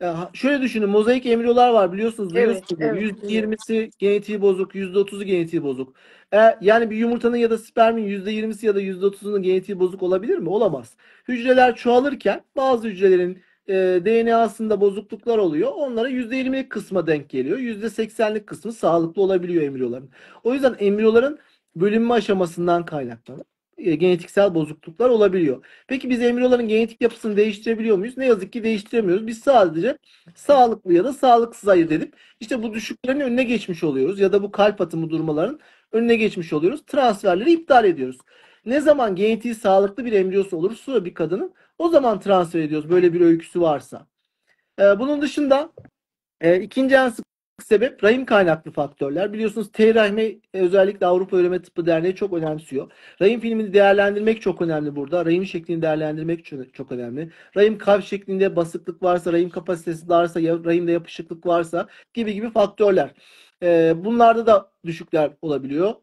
Ha- Şöyle düşünün, mozaik embriyolar var biliyorsunuz, Evet, evet, %20'si genetiği bozuk, %30'u genetiği bozuk. Ee, yani bir yumurtanın ya da spermin %20'si ya da %30'unun genetiği bozuk olabilir mi? Olamaz. Hücreler çoğalırken bazı hücrelerin e, DNA'sında bozukluklar oluyor. Onlara %20'lik kısma denk geliyor. %80'lik kısmı sağlıklı olabiliyor embriyoların. O yüzden embriyoların bölünme aşamasından kaynaklanan e, genetiksel bozukluklar olabiliyor. Peki biz embriyoların genetik yapısını değiştirebiliyor muyuz? Ne yazık ki değiştiremiyoruz. Biz sadece sağlıklı ya da sağlıksız ayırt edip işte bu düşüklerin önüne geçmiş oluyoruz ya da bu kalp atımı durmaların önüne geçmiş oluyoruz. Transferleri iptal ediyoruz. Ne zaman genetiği sağlıklı bir embriyosu olursa bir kadının o zaman transfer ediyoruz böyle bir öyküsü varsa. Ee, bunun dışında e, ikinci en sık sebep rahim kaynaklı faktörler. Biliyorsunuz T rahmi e, özellikle Avrupa Üreme Tıbbı Derneği çok önemsiyor. Rahim filmini değerlendirmek çok önemli burada. Rahim şeklini değerlendirmek çok, önemli. Rahim kalp şeklinde basıklık varsa, rahim kapasitesi varsa, rahimde yapışıklık varsa gibi gibi faktörler. Ee, bunlarda da düşükler olabiliyor.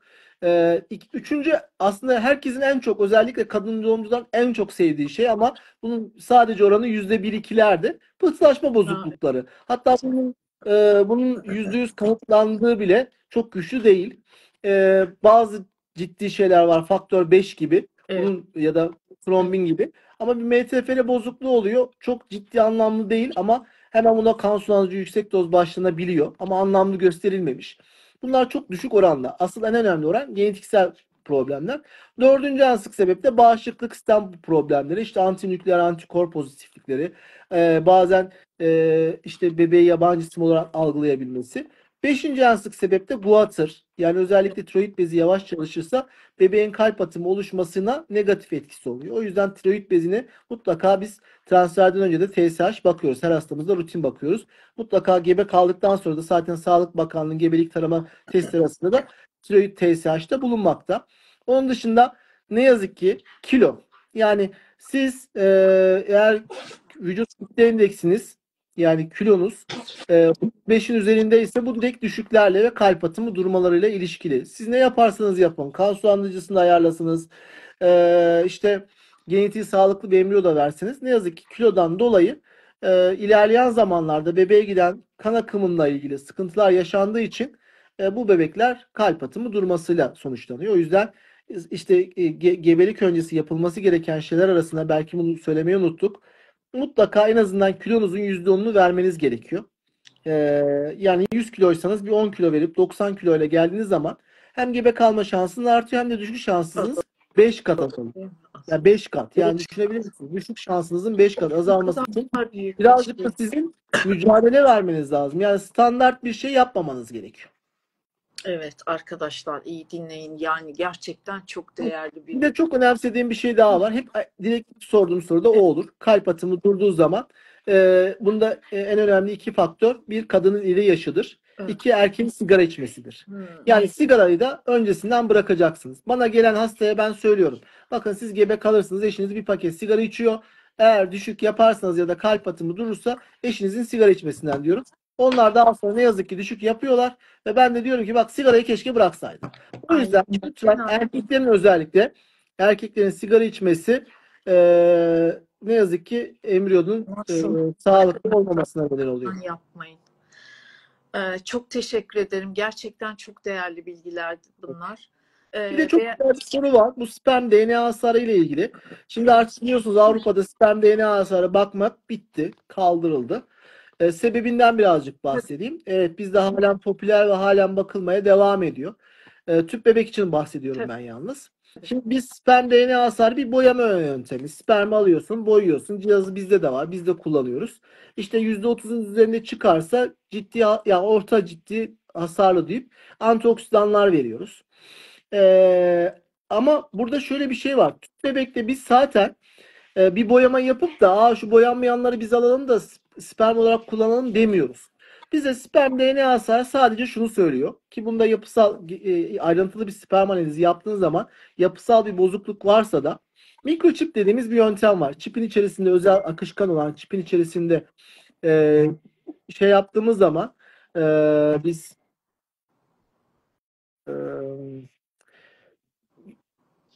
Ee, ik- üçüncü aslında herkesin en çok özellikle kadın doğumcuların en çok sevdiği şey ama bunun sadece oranı yüzde bir ikilerde pıhtılaşma bozuklukları. Hatta bunun e, bunun yüzde yüz kanıtlandığı bile çok güçlü değil. E, bazı ciddi şeyler var. Faktör 5 gibi Evet. bunun ya da trombin gibi. Ama bir MTFL bozukluğu oluyor. Çok ciddi anlamlı değil ama hemen buna kan sulandırıcı yüksek doz başlanabiliyor. Ama anlamlı gösterilmemiş. Bunlar çok düşük oranda. Asıl en önemli oran genetiksel problemler. Dördüncü en sık sebep de bağışıklık sistem problemleri. İşte antinükleer antikor pozitiflikleri. Ee, bazen e, işte bebeği yabancı isim olarak algılayabilmesi. Beşinci en sık sebep de guatr. Yani özellikle tiroid bezi yavaş çalışırsa bebeğin kalp atımı oluşmasına negatif etkisi oluyor. O yüzden tiroid bezini mutlaka biz transferden önce de TSH bakıyoruz. Her hastamızda rutin bakıyoruz. Mutlaka gebe kaldıktan sonra da zaten Sağlık Bakanlığı'nın gebelik tarama testleri arasında da tiroid TSH'da bulunmakta. Onun dışında ne yazık ki kilo. Yani siz e, eğer vücut kitle indeksiniz yani kilonuz e, 5'in üzerindeyse bu direkt düşüklerle ve kalp atımı durmalarıyla ilişkili. Siz ne yaparsanız yapın. Kan sulandırıcısını ayarlasınız. E, işte genetiği sağlıklı bir embriyo da verseniz ne yazık ki kilodan dolayı e, ilerleyen zamanlarda bebeğe giden kan akımıyla ilgili sıkıntılar yaşandığı için e, bu bebekler kalp atımı durmasıyla sonuçlanıyor. O yüzden işte e, ge- gebelik öncesi yapılması gereken şeyler arasında belki bunu söylemeyi unuttuk. Mutlaka en azından kilonuzun %10'unu vermeniz gerekiyor. Ee, yani 100 kiloysanız bir 10 kilo verip 90 kilo ile geldiğiniz zaman hem gebe kalma şansınız artıyor hem de düşük şansınız 5 kat azalıyor. Yani 5 kat. Yani düşünebilir misiniz? Düşük şansınızın 5 kat azalması için birazcık bir da sizin mücadele vermeniz lazım. Yani standart bir şey yapmamanız gerekiyor. Evet arkadaşlar iyi dinleyin. Yani gerçekten çok değerli Bir bir de çok önemsediğim bir şey daha var. Hep direkt sorduğum soruda o olur. Kalp atımı durduğu zaman e, bunda en önemli iki faktör bir kadının iri yaşıdır. Evet. iki erkeğin sigara içmesidir. Hmm. Yani sigarayı da öncesinden bırakacaksınız. Bana gelen hastaya ben söylüyorum. Bakın siz gebe kalırsınız eşiniz bir paket sigara içiyor. Eğer düşük yaparsanız ya da kalp atımı durursa eşinizin sigara içmesinden diyorum. Onlar da aslında ne yazık ki düşük yapıyorlar ve ben de diyorum ki bak sigarayı keşke bıraksaydın. O yüzden lütfen erkeklerin özellikle erkeklerin sigara içmesi eee, ne yazık ki embriyonun Nasıl? eee, sağlıklı olmamasına neden oluyor. Yapmayın. Ee, çok teşekkür ederim. Gerçekten çok değerli bilgilerdi bunlar. Ee, Bir de çok ve- güzel bir soru var. Bu sperm DNA hasarı ile ilgili. Şimdi artık biliyorsunuz Avrupa'da sperm DNA hasarı bakmak bitti. Kaldırıldı. Ee, sebebinden birazcık bahsedeyim. Evet bizde halen popüler ve halen bakılmaya devam ediyor. Ee, tüp bebek için bahsediyorum ben yalnız. Şimdi biz sperm DNA hasarı bir boyama yöntemi. Spermi alıyorsun, boyuyorsun. Cihazı bizde de var. Biz de kullanıyoruz. İşte %30'un üzerinde çıkarsa ciddi yani orta ciddi hasarlı deyip antioksidanlar veriyoruz. Ee, ama burada şöyle bir şey var. Tüp bebekte biz zaten e, bir boyama yapıp da Aa, şu boyanmayanları biz alalım da sperm olarak kullanalım demiyoruz. Bize sperm DNA hasarı sadece şunu söylüyor ki bunda yapısal e, ayrıntılı bir sperm analizi yaptığın zaman yapısal bir bozukluk varsa da mikroçip dediğimiz bir yöntem var. Çipin içerisinde özel akışkan olan çipin içerisinde e, şey yaptığımız zaman e, biz e,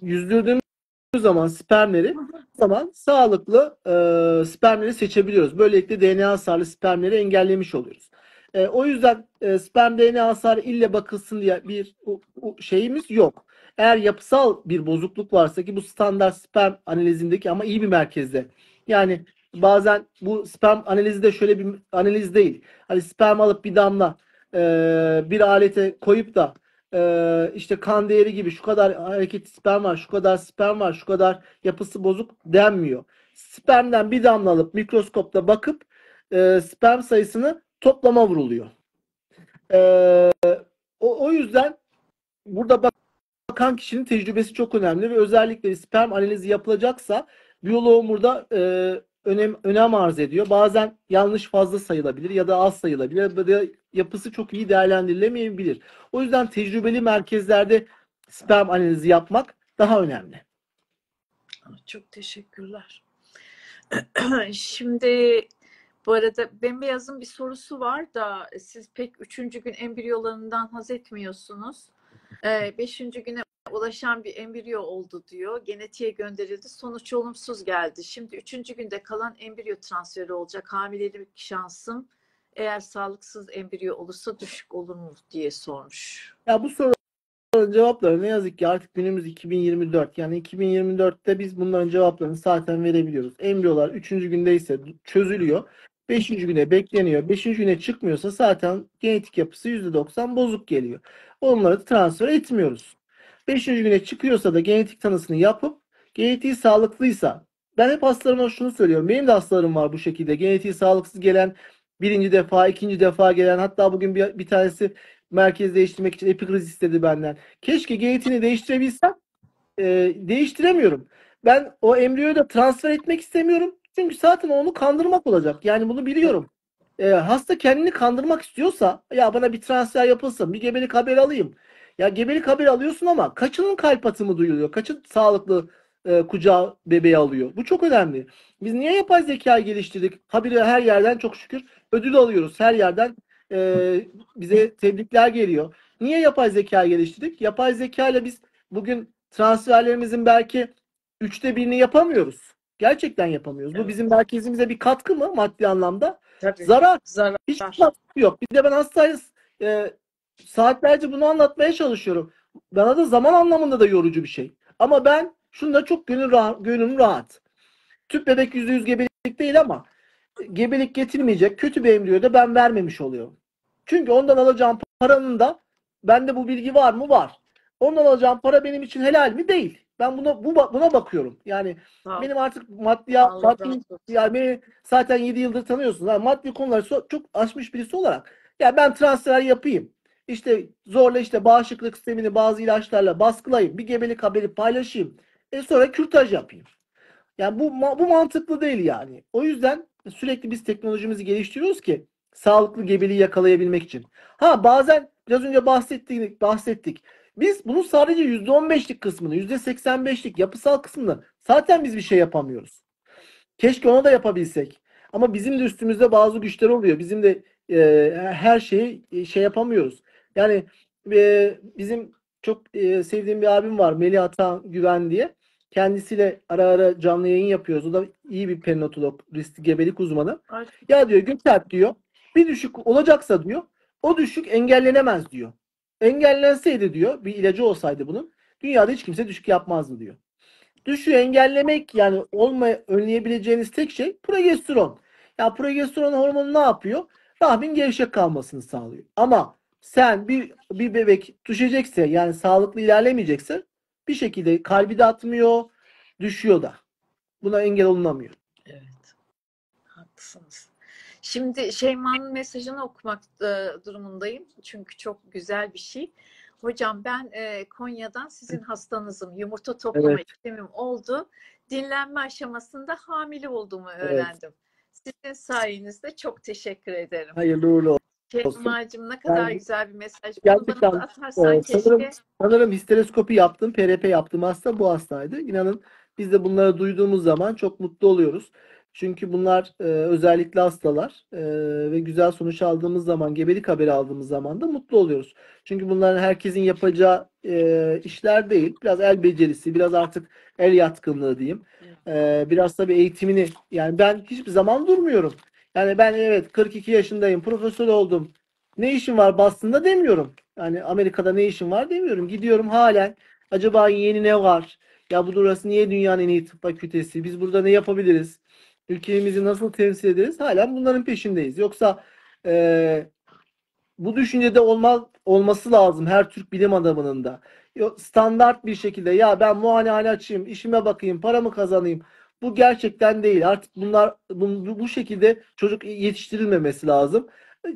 yüzdürdüğümüz zaman spermleri zaman sağlıklı e, spermleri seçebiliyoruz. Böylelikle DNA hasarlı spermleri engellemiş oluyoruz. E, o yüzden e, sperm DNA hasarı ille bakılsın diye bir o- o şeyimiz yok. Eğer yapısal bir bozukluk varsa ki bu standart sperm analizindeki ama iyi bir merkezde. Yani bazen bu sperm analizi de şöyle bir analiz değil. Hani sperm alıp bir damla e, bir alete koyup da e, işte kan değeri gibi şu kadar hareketli sperm var, şu kadar sperm var, şu kadar yapısı bozuk denmiyor. Spermden bir damla alıp mikroskopta bakıp e, sperm sayısını toplama vuruluyor. E, o, o yüzden burada bak- bakan kişinin tecrübesi çok önemli ve özellikle sperm analizi yapılacaksa biyoloğun burada e, önem önem arz ediyor. Bazen yanlış fazla sayılabilir ya da az sayılabilir ya da yapısı çok iyi değerlendirilemeyebilir. O yüzden tecrübeli merkezlerde sperm analizi yapmak daha önemli. Çok teşekkürler. Şimdi bu arada Bembeyaz'ın bir sorusu var da siz pek üçüncü gün embriyolarından haz etmiyorsunuz. Ee, beşinci güne ulaşan bir embriyo oldu diyor. Genetiğe gönderildi. Sonuç olumsuz geldi. Şimdi üçüncü günde kalan embriyo transferi olacak. Hamilelik şansım eğer sağlıksız embriyo olursa düşük olur mu diye sormuş. Ya bu soruların cevapları ne yazık ki artık günümüz 2024. Yani 2024'te biz bunların cevaplarını zaten verebiliyoruz. Embriyolar 3. gündeyse çözülüyor. 5. güne bekleniyor. 5. güne çıkmıyorsa zaten genetik yapısı %90 bozuk geliyor. Onları transfer etmiyoruz. 5. güne çıkıyorsa da genetik tanısını yapıp genetiği sağlıklıysa ben hep hastalarıma şunu söylüyorum. Benim de hastalarım var bu şekilde. Genetiği sağlıksız gelen birinci defa, ikinci defa gelen hatta bugün bir, bir tanesi merkez değiştirmek için epikriz istedi benden. Keşke geyitini değiştirebilsem. E, değiştiremiyorum. Ben o embriyoyu da transfer etmek istemiyorum. Çünkü zaten onu kandırmak olacak. Yani bunu biliyorum. E, hasta kendini kandırmak istiyorsa ya bana bir transfer yapılsın, bir gebelik haberi alayım. Ya gebelik haberi alıyorsun ama kaçının kalp atımı duyuluyor? Kaçın sağlıklı e, kucağa bebeği alıyor? Bu çok önemli. Biz niye yapay zeka geliştirdik? Haberi her yerden çok şükür ödül alıyoruz. Her yerden e, bize tebrikler geliyor. Niye yapay zeka geliştirdik? Yapay zeka ile biz bugün transferlerimizin belki üçte birini yapamıyoruz. Gerçekten yapamıyoruz. Bu Evet. bizim merkezimize bir katkı mı maddi anlamda? Tabii. Zarar. Zarar. Hiç katkı yok. Bir de ben hastayız. E, saatlerce bunu anlatmaya çalışıyorum. Bana da zaman anlamında da yorucu bir şey. Ama ben şunda çok gönül rahat, gönlüm rahat. Tüp bebek %100 gebelik değil ama gebelik getirmeyecek kötü bir embriyo da ben vermemiş oluyorum. Çünkü ondan alacağım paranın da bende bu bilgi var mı? Var. Ondan alacağım para benim için helal mi? Değil. Ben buna bu buna bakıyorum. Yani ol. benim artık maddi maddi yani beni zaten 7 yıldır tanıyorsun. Yani maddi konuları çok aşmış birisi olarak ya ben transfer yapayım. İşte zorla işte bağışıklık sistemini bazı ilaçlarla baskılayayım. Bir gebelik haberi paylaşayım. E sonra kürtaj yapayım. Yani bu bu mantıklı değil yani. O yüzden sürekli biz teknolojimizi geliştiriyoruz ki sağlıklı gebeliği yakalayabilmek için. Ha bazen biraz önce bahsettik bahsettik. Biz bunun sadece %15'lik kısmını, %85'lik yapısal kısmını zaten biz bir şey yapamıyoruz. Keşke onu da yapabilsek. Ama bizim de üstümüzde bazı güçler oluyor. Bizim de e, her şeyi e, şey yapamıyoruz. Yani e, bizim çok e, sevdiğim bir abim var Melih Atan Güven diye. Kendisiyle ara ara canlı yayın yapıyoruz. O da iyi bir perinatolog, riskli gebelik uzmanı. Ay, Ya diyor Gökalp diyor bir düşük olacaksa diyor o düşük engellenemez diyor. Engellenseydi diyor bir ilacı olsaydı bunun dünyada hiç kimse düşük yapmazdı diyor. Düşüğü engellemek yani olma önleyebileceğiniz tek şey progesteron. Ya progesteron hormonu ne yapıyor? Rahmin gevşek kalmasını sağlıyor. Ama sen bir bir bebek düşecekse yani sağlıklı ilerlemeyecekse bir şekilde kalbi de atmıyor, düşüyor da. Buna engel olunamıyor. Evet. Haklısınız. Şimdi Şeyma'nın mesajını okumak e, durumundayım. Çünkü çok güzel bir şey. Hocam ben e, Konya'dan sizin hastanızım. Yumurta toplama Evet. işlemim oldu. Dinlenme aşamasında hamile olduğumu Evet. öğrendim. Sizin sayenizde çok teşekkür ederim. Hayırlı uğurlu. Şeyma'cığım ne kadar Yani güzel bir mesaj. Gerçekten, e, sanırım- keşke. Sanırım histeroskopi yaptım, PRP yaptım hasta bu hastaydı. İnanın biz de bunları duyduğumuz zaman çok mutlu oluyoruz. Çünkü bunlar e, özellikle hastalar e, ve güzel sonuç aldığımız zaman, gebelik haberi aldığımız zaman da mutlu oluyoruz. Çünkü bunların herkesin yapacağı e, işler değil. Biraz el becerisi, biraz artık el yatkınlığı diyeyim. E, biraz tabii eğitimini yani ben hiçbir zaman durmuyorum. Yani ben evet 42 yaşındayım, profesör oldum. Ne işim var Boston'da demiyorum. Yani Amerika'da ne işim var demiyorum. Gidiyorum halen. Acaba yeni ne var? Ya bu burası niye dünyanın en iyi tıp fakültesi? Biz burada ne yapabiliriz? Ülkemizi nasıl temsil ederiz? Halen bunların peşindeyiz. Yoksa e, bu düşüncede olma, olması lazım her Türk bilim adamının da. Standart bir şekilde ya ben muayenehane açayım, işime bakayım, paramı kazanayım. Bu gerçekten değil. Artık bunlar bu, bu şekilde çocuk yetiştirilmemesi lazım.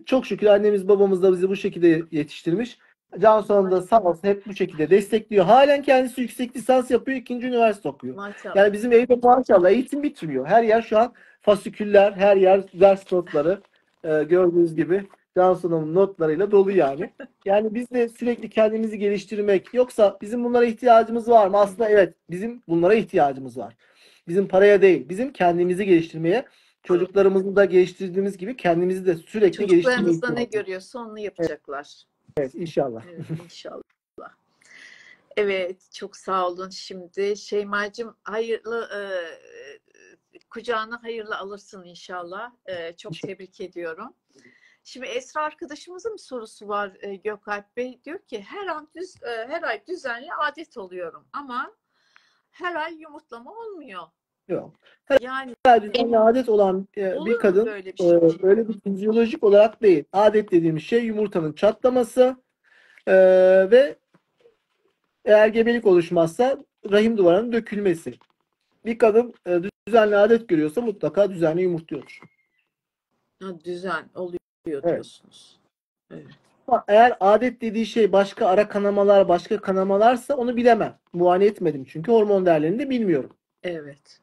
Çok şükür annemiz babamız da bizi bu şekilde yetiştirmiş. Cansu'nun da sağ olsun hep bu şekilde destekliyor. Halen kendisi yüksek lisans yapıyor, ikinci üniversite okuyor. Maşallah. Yani bizim evde maşallah eğitim bitmiyor. Her yer şu an fasiküller, her yer ders notları. Ee, gördüğünüz gibi Cansu'nun notlarıyla dolu yani. Yani biz de sürekli kendimizi geliştirmek. Yoksa bizim bunlara ihtiyacımız var mı? Aslında evet, bizim bunlara ihtiyacımız var. Bizim paraya değil, bizim kendimizi geliştirmeye, çocuklarımızı da geliştirdiğimiz gibi kendimizi de sürekli geliştirmeye Çocuklarınızda ne ihtiyacımız var. görüyorsa onu yapacaklar. Evet, inşallah. Evet, inşallah. Evet, çok sağ olun. Şimdi Şeyma'cığım hayırlı e, kucağına hayırlı alırsın inşallah. E, çok tebrik ediyorum. Şimdi Esra arkadaşımızın bir sorusu var e, Gökalp Bey. Diyor ki her an düz, e, her ay düzenli adet oluyorum ama her ay yumurtlama olmuyor. Yok. Yani Her düzenli adet olan e, bir kadın böyle bir şey? Ee, böyle bir fizyolojik olarak değil. Adet dediğimiz şey yumurtanın çatlaması ee, ve eğer gebelik oluşmazsa rahim duvarının dökülmesi. Bir kadın e, düzenli adet görüyorsa mutlaka düzenli yumurtluyordur. Düzen oluyor Evet. diyorsunuz. Evet. Ama eğer adet dediği şey başka ara kanamalar, başka kanamalarsa onu bilemem. Muayene etmedim çünkü hormon değerlerini de bilmiyorum. Evet.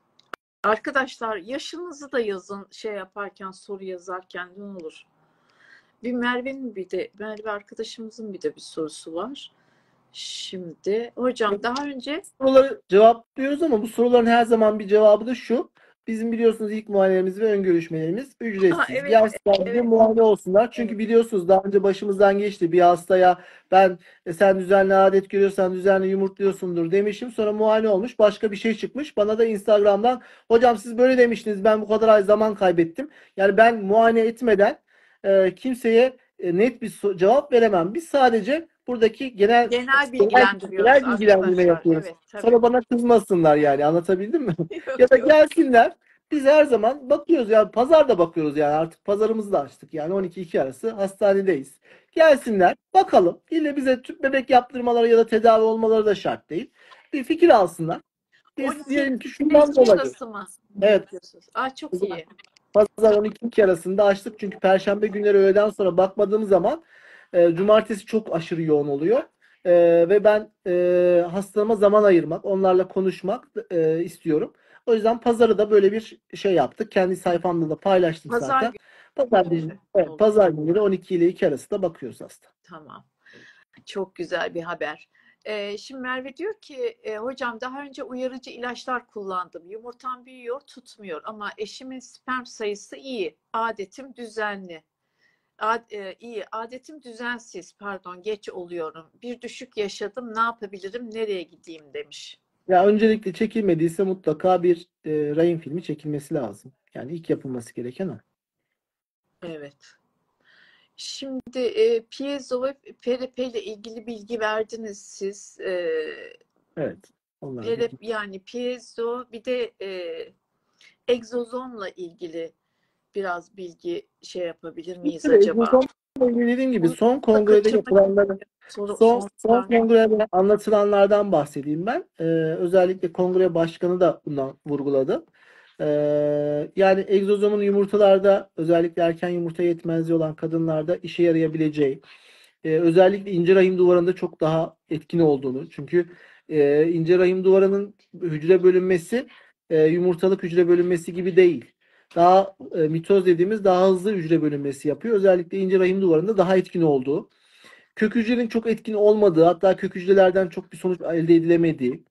Arkadaşlar yaşınızı da yazın şey yaparken soru yazarken ne olur. Bir Merve'nin bir de Merve arkadaşımızın bir de bir sorusu var. Şimdi hocam daha önce soruları cevaplıyoruz ama bu soruların her zaman bir cevabı da şu. Bizim biliyorsunuz ilk muayenelerimiz ve ön görüşmelerimiz ücretsiz. Ha, evet, Gelsinler bize evet. muayene olsunlar. Çünkü biliyorsunuz daha önce başımızdan geçti bir hastaya ben e, sen düzenli adet görüyorsan düzenli yumurtluyorsundur demişim. Sonra muayene olmuş başka bir şey çıkmış. Bana da Instagram'dan hocam siz böyle demiştiniz ben bu kadar ay zaman kaybettim. Yani ben muayene etmeden e, kimseye e, net bir so- cevap veremem. Biz sadece buradaki genel genel bilgilendiriyoruz genel bilgilendirme yapıyoruz. Evet, tabii. Sonra bana kızmasınlar yani anlatabildim mi? Yok, Ya da yok. gelsinler. Biz her zaman bakıyoruz ya pazarda bakıyoruz yani artık pazarımızı da açtık. Yani 12-2 arası hastanedeyiz. Gelsinler bakalım. İlle bize tüp bebek yaptırmaları ya da tedavi olmaları da şart değil. Bir fikir alsınlar. Biz 12 diyelim ki şundan dolayı. Evet. Aa, çok iyi. Pazar 12-2 arasında açtık çünkü Perşembe günleri öğleden sonra bakmadığım zaman e, Cumartesi çok aşırı yoğun oluyor. E, ve ben e, hastalığıma zaman ayırmak, onlarla konuşmak e, istiyorum. O yüzden pazarı da böyle bir şey yaptık. Kendi sayfamda da paylaştım Pazar zaten. günü Pazar günü, evet, pazar günleri 12 ile 2 arasında bakıyoruz hasta. Tamam. Çok güzel bir haber. Ee, şimdi Merve diyor ki e, hocam daha önce uyarıcı ilaçlar kullandım. Yumurtam büyüyor, tutmuyor ama eşimin sperm sayısı iyi. Adetim düzenli. Ad, e, iyi. Adetim düzensiz. Pardon, geç oluyorum. Bir düşük yaşadım. Ne yapabilirim? Nereye gideyim demiş. Ya öncelikle çekilmediyse mutlaka bir e, rahim filmi çekilmesi lazım. Yani ilk yapılması gereken o. Evet. Şimdi e, piezo ve PRP ile ilgili bilgi verdiniz siz. E, Evet. Onlar PRP yani piezo bir de e, egzozomla ilgili biraz bilgi şey yapabilir miyiz Evet, acaba? son- dediğim gibi son kongrede kaçırmak yapılanları Soru, Son, son- son kongrede anlatılanlardan bahsedeyim ben. Ee, özellikle kongre başkanı da bundan vurguladı. Ee, yani egzozomun yumurtalarda özellikle erken yumurta yetmezliği olan kadınlarda işe yarayabileceği, e, özellikle ince rahim duvarında çok daha etkin olduğunu. Çünkü e, ince rahim duvarının hücre bölünmesi e, yumurtalık hücre bölünmesi gibi değil. Daha e, mitoz dediğimiz daha hızlı hücre bölünmesi yapıyor. Özellikle ince rahim duvarında daha etkin olduğu kök hücrenin çok etkin olmadığı hatta kök hücrelerden çok bir sonuç elde edilemediği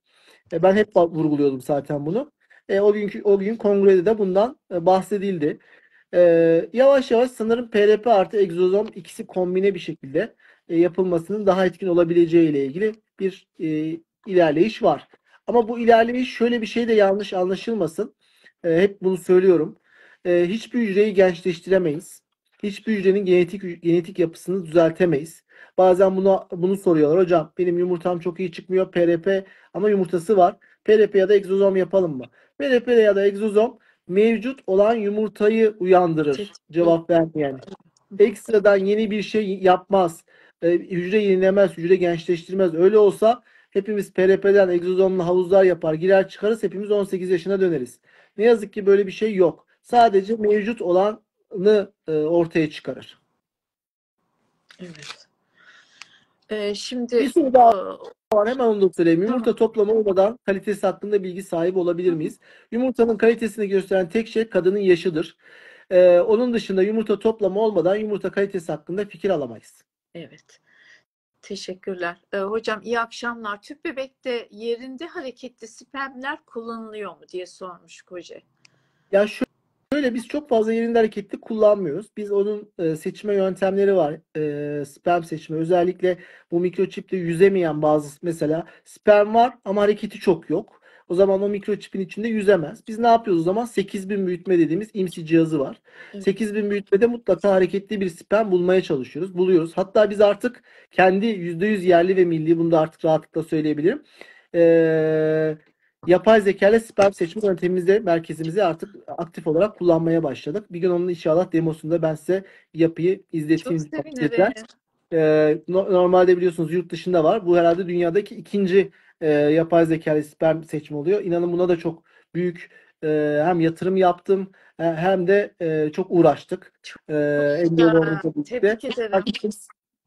e, ben hep vurguluyordum zaten bunu. E, o günkü o gün kongrede de bundan e, bahsedildi. E, yavaş yavaş sanırım PRP artı egzozom ikisi kombine bir şekilde e, yapılmasının daha etkin olabileceği ile ilgili bir e, ilerleyiş var. Ama bu ilerleyiş şöyle bir şey de yanlış anlaşılmasın. E, hep bunu söylüyorum. E, hiçbir hücreyi gençleştiremeyiz. Hiçbir hücrenin genetik genetik yapısını düzeltemeyiz. Bazen bunu bunu soruyorlar. Hocam benim yumurtam çok iyi çıkmıyor. PRP ama yumurtası var. PRP ya da egzozom yapalım mı? PRP ya da egzozom mevcut olan yumurtayı uyandırır. Cevap vermeyen. Ekstradan yeni bir şey yapmaz. E, hücre yenilemez, hücre gençleştirmez. Öyle olsa hepimiz PRP'den egzozomlu havuzlar yapar, girer çıkarız. Hepimiz 18 yaşına döneriz. Ne yazık ki böyle bir şey yok. Sadece mevcut olanı e, ortaya çıkarır. Evet. E, şimdi Bir soru daha e, var. Hemen onu da söyleyeyim. Tamam. Yumurta toplama olmadan kalitesi hakkında bilgi sahibi olabilir miyiz? Yumurtanın kalitesini gösteren tek şey kadının yaşıdır. Ee, onun dışında yumurta toplama olmadan yumurta kalitesi hakkında fikir alamayız. Evet. Teşekkürler. Ee, hocam iyi akşamlar. Tüp bebekte yerinde hareketli spermler kullanılıyor mu diye sormuş koca. Ya şu- şöyle biz çok fazla yerinde hareketli kullanmıyoruz. Biz onun e, seçme yöntemleri var. E, sperm seçme. Özellikle bu mikroçipte yüzemeyen bazı mesela sperm var ama hareketi çok yok. O zaman o mikroçipin içinde yüzemez. Biz ne yapıyoruz o zaman? 8000 büyütme dediğimiz IMSI cihazı var. Evet. 8000 büyütmede mutlaka hareketli bir sperm bulmaya çalışıyoruz. Buluyoruz. Hatta biz artık kendi %100 yerli ve milli bunu da artık rahatlıkla söyleyebilirim. Ee, yapay zeka ile sperm seçme yöntemimizde merkezimizi artık aktif olarak kullanmaya başladık. Bir gün onun inşallah demosunda ben size yapıyı Çok izleteyim. sevinirim. Ee, no- normalde biliyorsunuz yurt dışında var. Bu herhalde dünyadaki ikinci e, yapay zeka ile sperm seçimi oluyor. İnanın buna da çok büyük Ee, hem yatırım yaptım e, hem de e, çok uğraştık. Ee, embriyolarımızla birlikte. Tebrik ederim.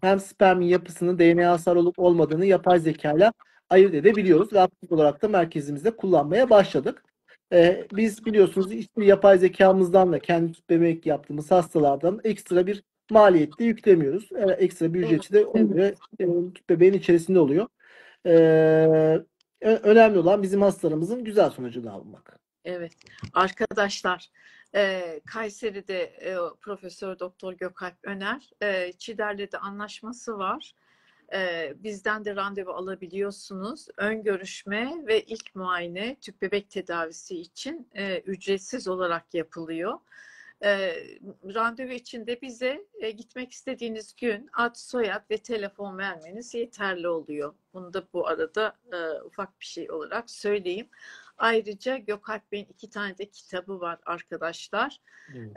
Hem spermin yapısını DNA hasar olup olmadığını yapay zekayla ayırt edebiliyoruz ve aktif olarak da merkezimizde kullanmaya başladık. Ee, biz biliyorsunuz hiçbir yapay zekamızdan da kendi tüp bebek yaptığımız hastalardan ekstra bir maliyette yüklemiyoruz. Ee, ekstra bir ücreti de göre e, tüp bebeğin içerisinde oluyor. Ee, önemli olan bizim hastalarımızın güzel sonucunu almak. Evet. Arkadaşlar e, Kayseri'de e, Profesör Doktor Gökalp Öner e, Çider'le de anlaşması var. E, bizden de randevu alabiliyorsunuz. Ön görüşme ve ilk muayene tüp bebek tedavisi için e, ücretsiz olarak yapılıyor. E, randevu için de bize e, gitmek istediğiniz gün ad, soyad ve telefon vermeniz yeterli oluyor. Bunu da bu arada e, ufak bir şey olarak söyleyeyim. Ayrıca Gökalp Bey'in iki tane de kitabı var arkadaşlar.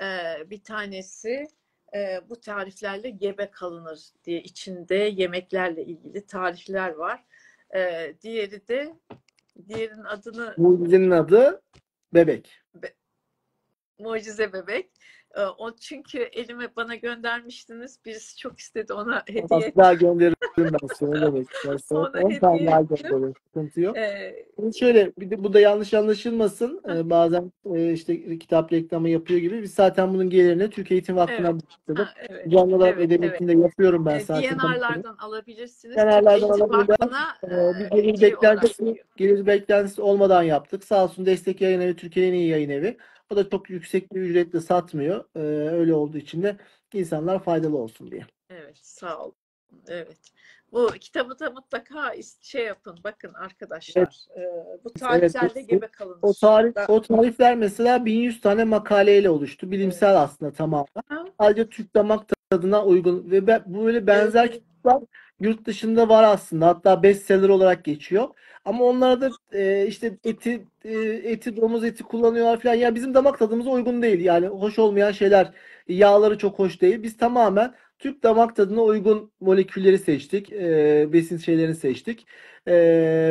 Ee, bir tanesi e, bu tariflerle gebe kalınır diye içinde yemeklerle ilgili tarifler var. Ee, diğeri de diğerinin adını Bu dizinin adı Bebek. Mucize Bebek. Ee, o çünkü elime bana göndermiştiniz. Birisi çok istedi ona hediye Asla gönderirim ben ne demek. Ona 10 tane daha gönderirim. Sıkıntı yok. Ee, Şimdi şöyle bir de bu da yanlış anlaşılmasın. Ee, bazen e, işte kitap reklamı yapıyor gibi. Biz zaten bunun gelirini Türkiye Eğitim Vakfı'na Evet. bağışladık. ha, evet. Canlı olarak Evet, edebiyatında yapıyorum ben Ee, zaten. DNR'lardan alabilirsiniz. DNR'lardan. Vakfı'na, Ee, e, gelir hediye olarak beklentisi, gelir beklentisi olmadan yaptık. Sağ olsun Destek Yayın Evi Türkiye'nin en iyi yayın evi. O da çok yüksek bir ücretle satmıyor. Ee, öyle olduğu için de insanlar faydalı olsun diye. Evet, sağ olun. Evet. Bu kitabı da mutlaka şey yapın. Bakın arkadaşlar. Ee, bu Evet, tarihlerle o- gebe kalın. O tarih, o tarifler mesela 1100 tane makaleyle oluştu. Bilimsel aslında tamamen. Ha. Sadece Türk damak tadına uygun ve be- bu böyle benzer kitaplar yurt dışında var aslında. Hatta bestseller olarak geçiyor. Ama onlarda e, işte eti e, eti domuz eti kullanıyorlar falan. Ya bizim damak tadımıza uygun değil. Yani hoş olmayan şeyler, yağları çok hoş değil. Biz tamamen Türk damak tadına uygun molekülleri seçtik. e, besin şeylerini seçtik. E,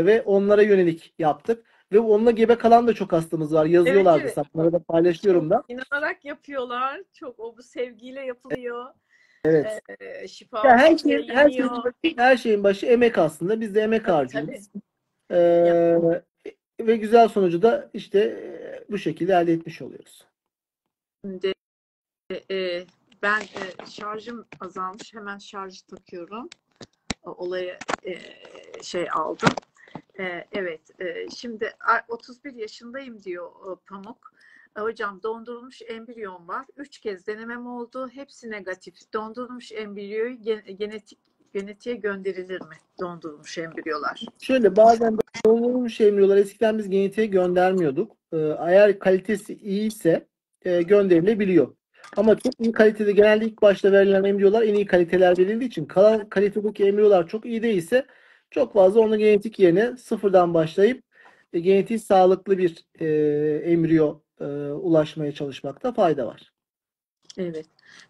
ve onlara yönelik yaptık. Ve onunla gebe kalan da çok hastamız var. Yazıyorlardı. evet. Saplara da paylaşıyorum da. İnanarak yapıyorlar. Çok o bu sevgiyle yapılıyor. Evet. Ee, şifa Ya her şey, diye her şeyin başı, her şeyin başı emek aslında. Biz de emek Tabii, harcıyoruz. Ee, ve güzel sonucu da işte e, bu şekilde elde etmiş oluyoruz. Şimdi e, ben e, şarjım azalmış. Hemen şarjı takıyorum. O olaya e, şey aldım. E, evet. e, şimdi a- 31 yaşındayım diyor o Pamuk. E, Hocam dondurulmuş embriyon var. Üç kez denemem oldu. Hepsi negatif. Dondurulmuş embriyoyu gen- genetik genetiğe gönderilir mi? Dondurulmuş embriyolar. Şöyle bazen dondurulmuş embriyolar eskiden biz genetiğe göndermiyorduk. Ee, eğer kalitesi iyiyse e, gönderilebiliyor. Ama çok iyi kalitede genelde ilk başta verilen embriyolar en iyi kaliteler verildiği için kalan kalitedeki embriyolar çok iyi değilse çok fazla onu genetik yerine sıfırdan başlayıp e, genetiği sağlıklı bir e, embriyo e, ulaşmaya çalışmakta fayda var. Evet.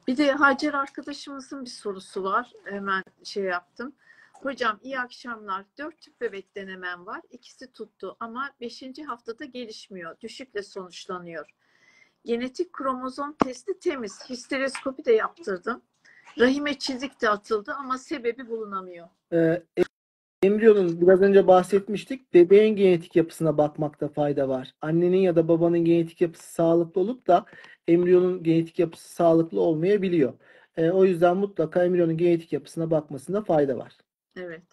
Bir de Hacer arkadaşımızın bir sorusu var. Hemen şey yaptım. Hocam iyi akşamlar. Dört tüp bebek denemem var. İkisi tuttu ama beşinci haftada gelişmiyor. Düşükle sonuçlanıyor. Genetik kromozom testi temiz. Histeroskopi de yaptırdım. Rahime çizik de atıldı ama sebebi bulunamıyor. Ee, embriyonun biraz önce bahsetmiştik. Bebeğin genetik yapısına bakmakta fayda var. Annenin ya da babanın genetik yapısı sağlıklı olup da embriyonun genetik yapısı sağlıklı olmayabiliyor. Ee, o yüzden mutlaka embriyonun genetik yapısına bakmasında fayda var. Evet.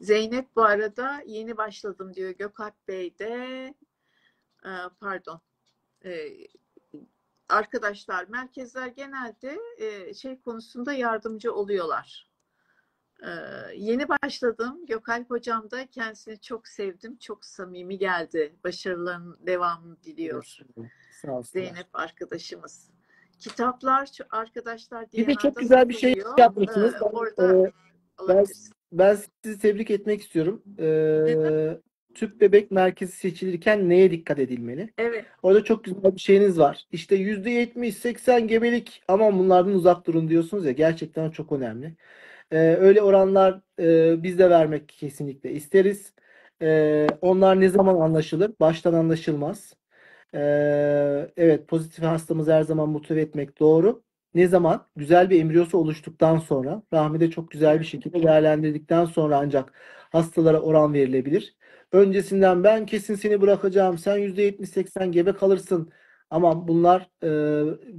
Zeynep bu arada yeni başladım diyor Gökalp Bey de. Ee, pardon. Ee, arkadaşlar merkezler genelde e, şey konusunda yardımcı oluyorlar. Ee, yeni başladım. Gökalp hocam da kendisini çok sevdim. Çok samimi geldi. Başarıların devamını diliyor. Sağ. Zeynep arkadaşımız. Kitaplar arkadaşlar Bir de çok güzel bir şey yapmışsınız. Ee, Ben, orada e, alabilirsiniz. Ben sizi tebrik etmek istiyorum. Ee, tüp bebek merkezi seçilirken neye dikkat edilmeli? Evet. Orada çok güzel bir şeyiniz var. İşte %70-80 gebelik aman bunlardan uzak durun diyorsunuz ya gerçekten çok önemli. Ee, öyle oranlar e, biz de vermek kesinlikle isteriz. Ee, onlar ne zaman anlaşılır? Baştan anlaşılmaz. Ee, evet pozitif hastamızı her zaman motive etmek doğru. Ne zaman? Güzel bir embriyosu oluştuktan sonra, rahmide çok güzel bir şekilde değerlendirdikten sonra ancak hastalara oran verilebilir. Öncesinden ben kesin seni bırakacağım, sen %70-80 gebe kalırsın. Ama bunlar e,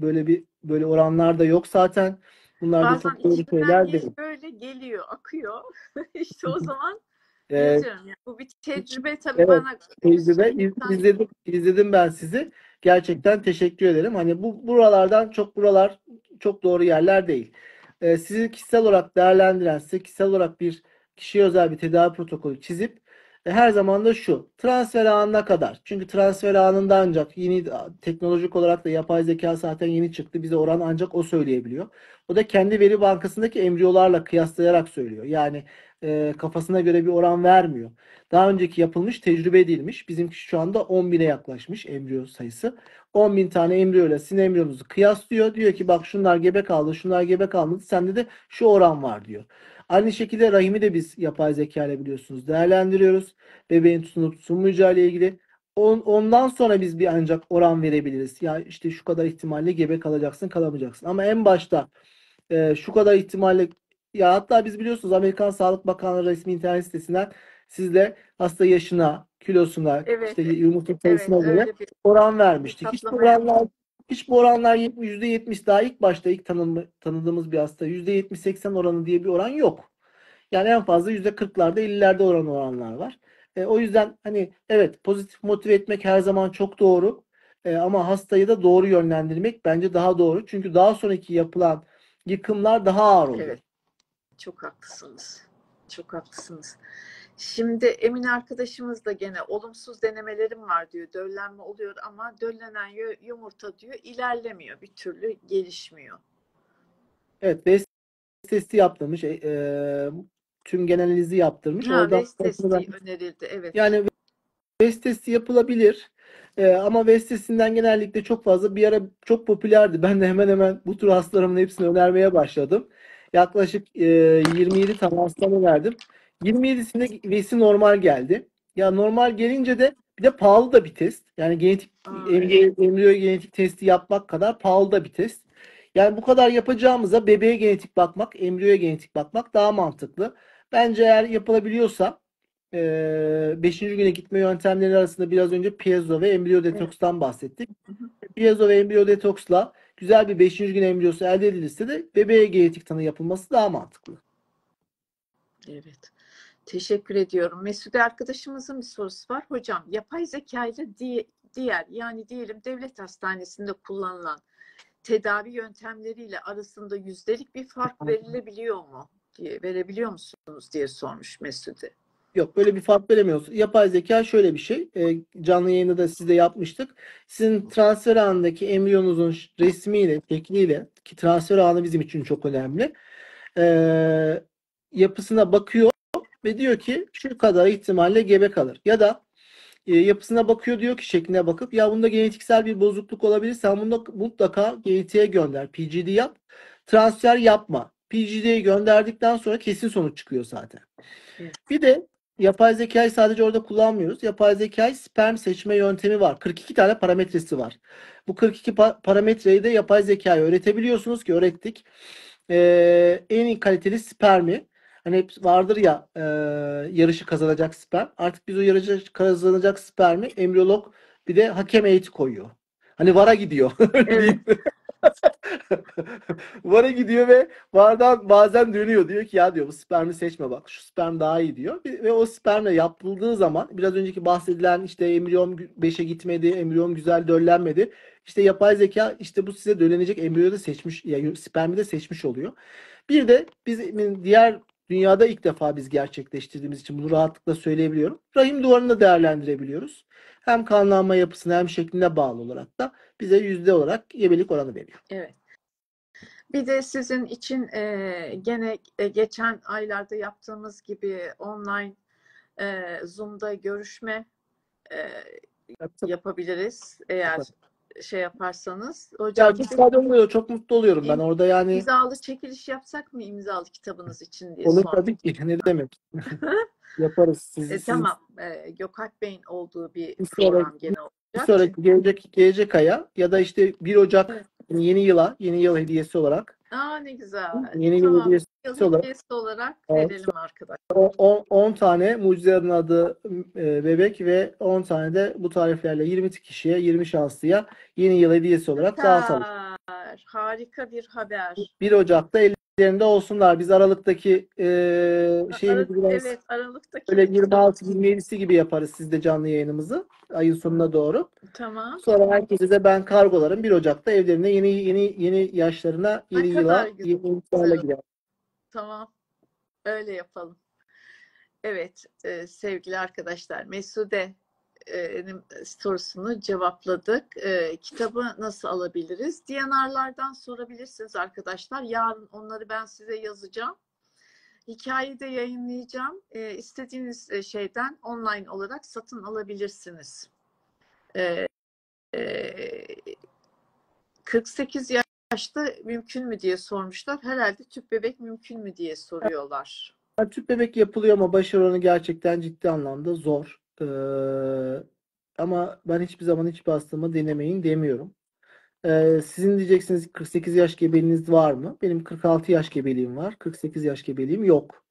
böyle bir böyle oranlar da yok zaten. Bunlar da Bazen çok doğru şeyler değil. böyle geliyor, akıyor. İşte o zaman yazıyorum. Yani bu bir tecrübe tabii Evet, bana. Tecrübe insan- izledim izledim ben sizi. Gerçekten teşekkür ederim. Hani bu buralardan çok buralar çok doğru yerler değil. Ee, sizi kişisel olarak değerlendiren, size kişisel olarak bir kişiye özel bir tedavi protokolü çizip e, her zaman da şu transfer anına kadar. Çünkü transfer anında ancak yeni teknolojik olarak da yapay zeka zaten yeni çıktı. Bize oran ancak o söyleyebiliyor. O da kendi veri bankasındaki embriyolarla kıyaslayarak söylüyor. Yani e, kafasına göre bir oran vermiyor. Daha önceki yapılmış tecrübe edilmiş. Bizimki şu anda 10 bine yaklaşmış embriyo sayısı. 10 bin tane embriyo ile sizin embriyonuzu kıyaslıyor. Diyor ki bak şunlar gebe kaldı, şunlar gebe kalmadı. Sende de şu oran var diyor. Aynı şekilde rahimi de biz yapay zeka ile biliyorsunuz değerlendiriyoruz. Bebeğin tutunup tutunmayacağı ile ilgili. On- Ondan sonra biz bir ancak oran verebiliriz. Ya işte şu kadar ihtimalle gebe kalacaksın, kalamayacaksın. Ama en başta e, şu kadar ihtimalle ya hatta biz biliyorsunuz Amerikan Sağlık Bakanlığı resmi internet sitesinden sizle hasta yaşına, kilosuna, Evet, işte yumurta Evet, sayısına göre öyle bir oran vermiştik. Hiç oranlar hiç bu oranlar %70 daha ilk başta ilk tanım, tanıdığımız bir hasta %70-80 oranı diye bir oran yok. Yani en fazla %40'larda 50'lerde oran oranlar var. E, o yüzden hani evet pozitif motive etmek her zaman çok doğru. E, ama hastayı da doğru yönlendirmek bence daha doğru. Çünkü daha sonraki yapılan yıkımlar daha ağır oluyor. Evet. Çok haklısınız. Çok haklısınız. Şimdi Emin arkadaşımız da gene olumsuz denemelerim var diyor. Döllenme oluyor ama döllenen yu- yumurta diyor ilerlemiyor. Bir türlü gelişmiyor. Evet, West testi yaptırmış. E, e, tüm genel analizi yaptırmış. Ha, Oradan West testi sonradan- önerildi. Evet. Yani West testi yapılabilir. Ee, ama West testinden genellikle çok fazla bir ara çok popülerdi. Ben de hemen hemen bu tür hastalarımın hepsini önermeye başladım. Yaklaşık e, 27 tane hastama verdim. 27'sinde West'i normal geldi. Ya normal gelince de bir de pahalı da bir test. Yani genetik embriyo, genetik testi yapmak kadar pahalı da bir test. Yani bu kadar yapacağımıza bebeğe genetik bakmak, embriyoya genetik bakmak daha mantıklı. Bence eğer yapılabiliyorsa ee, beşinci güne gitme yöntemleri arasında biraz önce piezo ve embriyo detokstan bahsettik. Piezo ve embriyo detoksla güzel bir beşinci gün embriyosu elde edilirse de bebeğe genetik tanı yapılması daha mantıklı. Evet. Teşekkür ediyorum. Mesude arkadaşımızın bir sorusu var. Hocam yapay zeka ile di- diğer yani diyelim devlet hastanesinde kullanılan tedavi yöntemleriyle arasında yüzdelik bir fark verilebiliyor mu diye verebiliyor musunuz diye sormuş Mesude. Yok böyle bir fark veremiyoruz. Yapay zeka şöyle bir şey. Ee, canlı yayında da siz de yapmıştık. Sizin transfer anındaki embriyonuzun resmiyle, şekliyle ki transfer anı bizim için çok önemli. Ee, yapısına bakıyor ve diyor ki şu kadar ihtimalle gebe kalır. Ya da e, yapısına bakıyor diyor ki şekline bakıp ya bunda genetiksel bir bozukluk olabilir. Sen bunu mutlaka genetiğe gönder. PGD yap. Transfer yapma. PGD'ye gönderdikten sonra kesin sonuç çıkıyor zaten. Evet. Bir de yapay zekayı sadece orada kullanmıyoruz. Yapay zekayı sperm seçme yöntemi var. 42 tane parametresi var. Bu 42 pa- parametreyi de yapay zekaya öğretebiliyorsunuz ki öğrettik. Ee, en iyi kaliteli spermi Hani hep vardır ya e, yarışı kazanacak sperm. Artık biz o yarışı kazanacak spermi embriyolog bir de hakem heyeti koyuyor. Hani VAR'a gidiyor. Evet. VAR'a gidiyor ve VAR'dan bazen dönüyor. Diyor ki ya diyor bu spermi seçme bak. Şu sperm daha iyi diyor. Ve o spermle yapıldığı zaman biraz önceki bahsedilen işte embriyon 5'e gitmedi, embriyon güzel döllenmedi. İşte yapay zeka işte bu size döllenecek embriyoyu da seçmiş, yani spermi de seçmiş oluyor. Bir de bizim diğer dünyada ilk defa biz gerçekleştirdiğimiz için bunu rahatlıkla söyleyebiliyorum. Rahim duvarını da değerlendirebiliyoruz. Hem kanlanma yapısına hem şekline bağlı olarak da bize yüzde olarak gebelik oranı veriyor. Evet. Bir de sizin için e, gene e, geçen aylarda yaptığımız gibi online e, Zoom'da görüşme e, yapabiliriz eğer. Şey yaparsanız. Ya Hocam çok bir de faydalı oluyor. Çok mutlu oluyorum ben orada yani. imzalı çekiliş yapsak mı imzalı kitabınız için diye Olur tabii ki. Ne demek? Yaparız. Siz, E, siz tamam. E, Gökalp Bey'in olduğu bir Bir program sonraki- gene Bir sonraki gelecek gelecek aya ya da işte 1 Ocak Evet. yeni yıla, yeni yıl hediyesi olarak Aa ne güzel. yeni yıl Tamam. hediyesi Yıl olarak hediyesi olarak verelim arkadaşlar. 10 tane Mucize Adına adı e, bebek ve 10 tane de bu tariflerle 20 kişiye, 20 şanslıya yeni yıl hediyesi olarak dağıtalım. Harika bir haber. 1 Ocak'ta ellerinde olsunlar. Biz Aralık'taki e, şeyimizi Aralık- biraz evet Aralık'taki böyle 26-27'si gibi yaparız sizde canlı yayınımızı ayın sonuna doğru. tamam. Sonra herkese de ben kargolarım 1 Ocak'ta evlerine yeni yeni yeni yaşlarına, yeni yıla, yeni umutlarla gider. Tamam. Öyle yapalım. Evet e, sevgili arkadaşlar Mesude'nin sorusunu cevapladık. E, kitabı nasıl alabiliriz? DNR'lardan sorabilirsiniz arkadaşlar. Yarın onları ben size yazacağım. Hikayeyi de yayınlayacağım. E, istediğiniz e, şeyden online olarak satın alabilirsiniz. E, e, 48 yaşta mümkün mü diye sormuşlar. Herhalde tüp bebek mümkün mü diye soruyorlar. Yani tüp bebek yapılıyor ama başarı oranı gerçekten ciddi anlamda zor. Ee, ama ben hiçbir zaman hiçbir hastama denemeyin demiyorum. Ee, sizin diyeceksiniz 48 yaş gebeliğiniz var mı? Benim 46 yaş gebeliğim var. 48 yaş gebeliğim yok.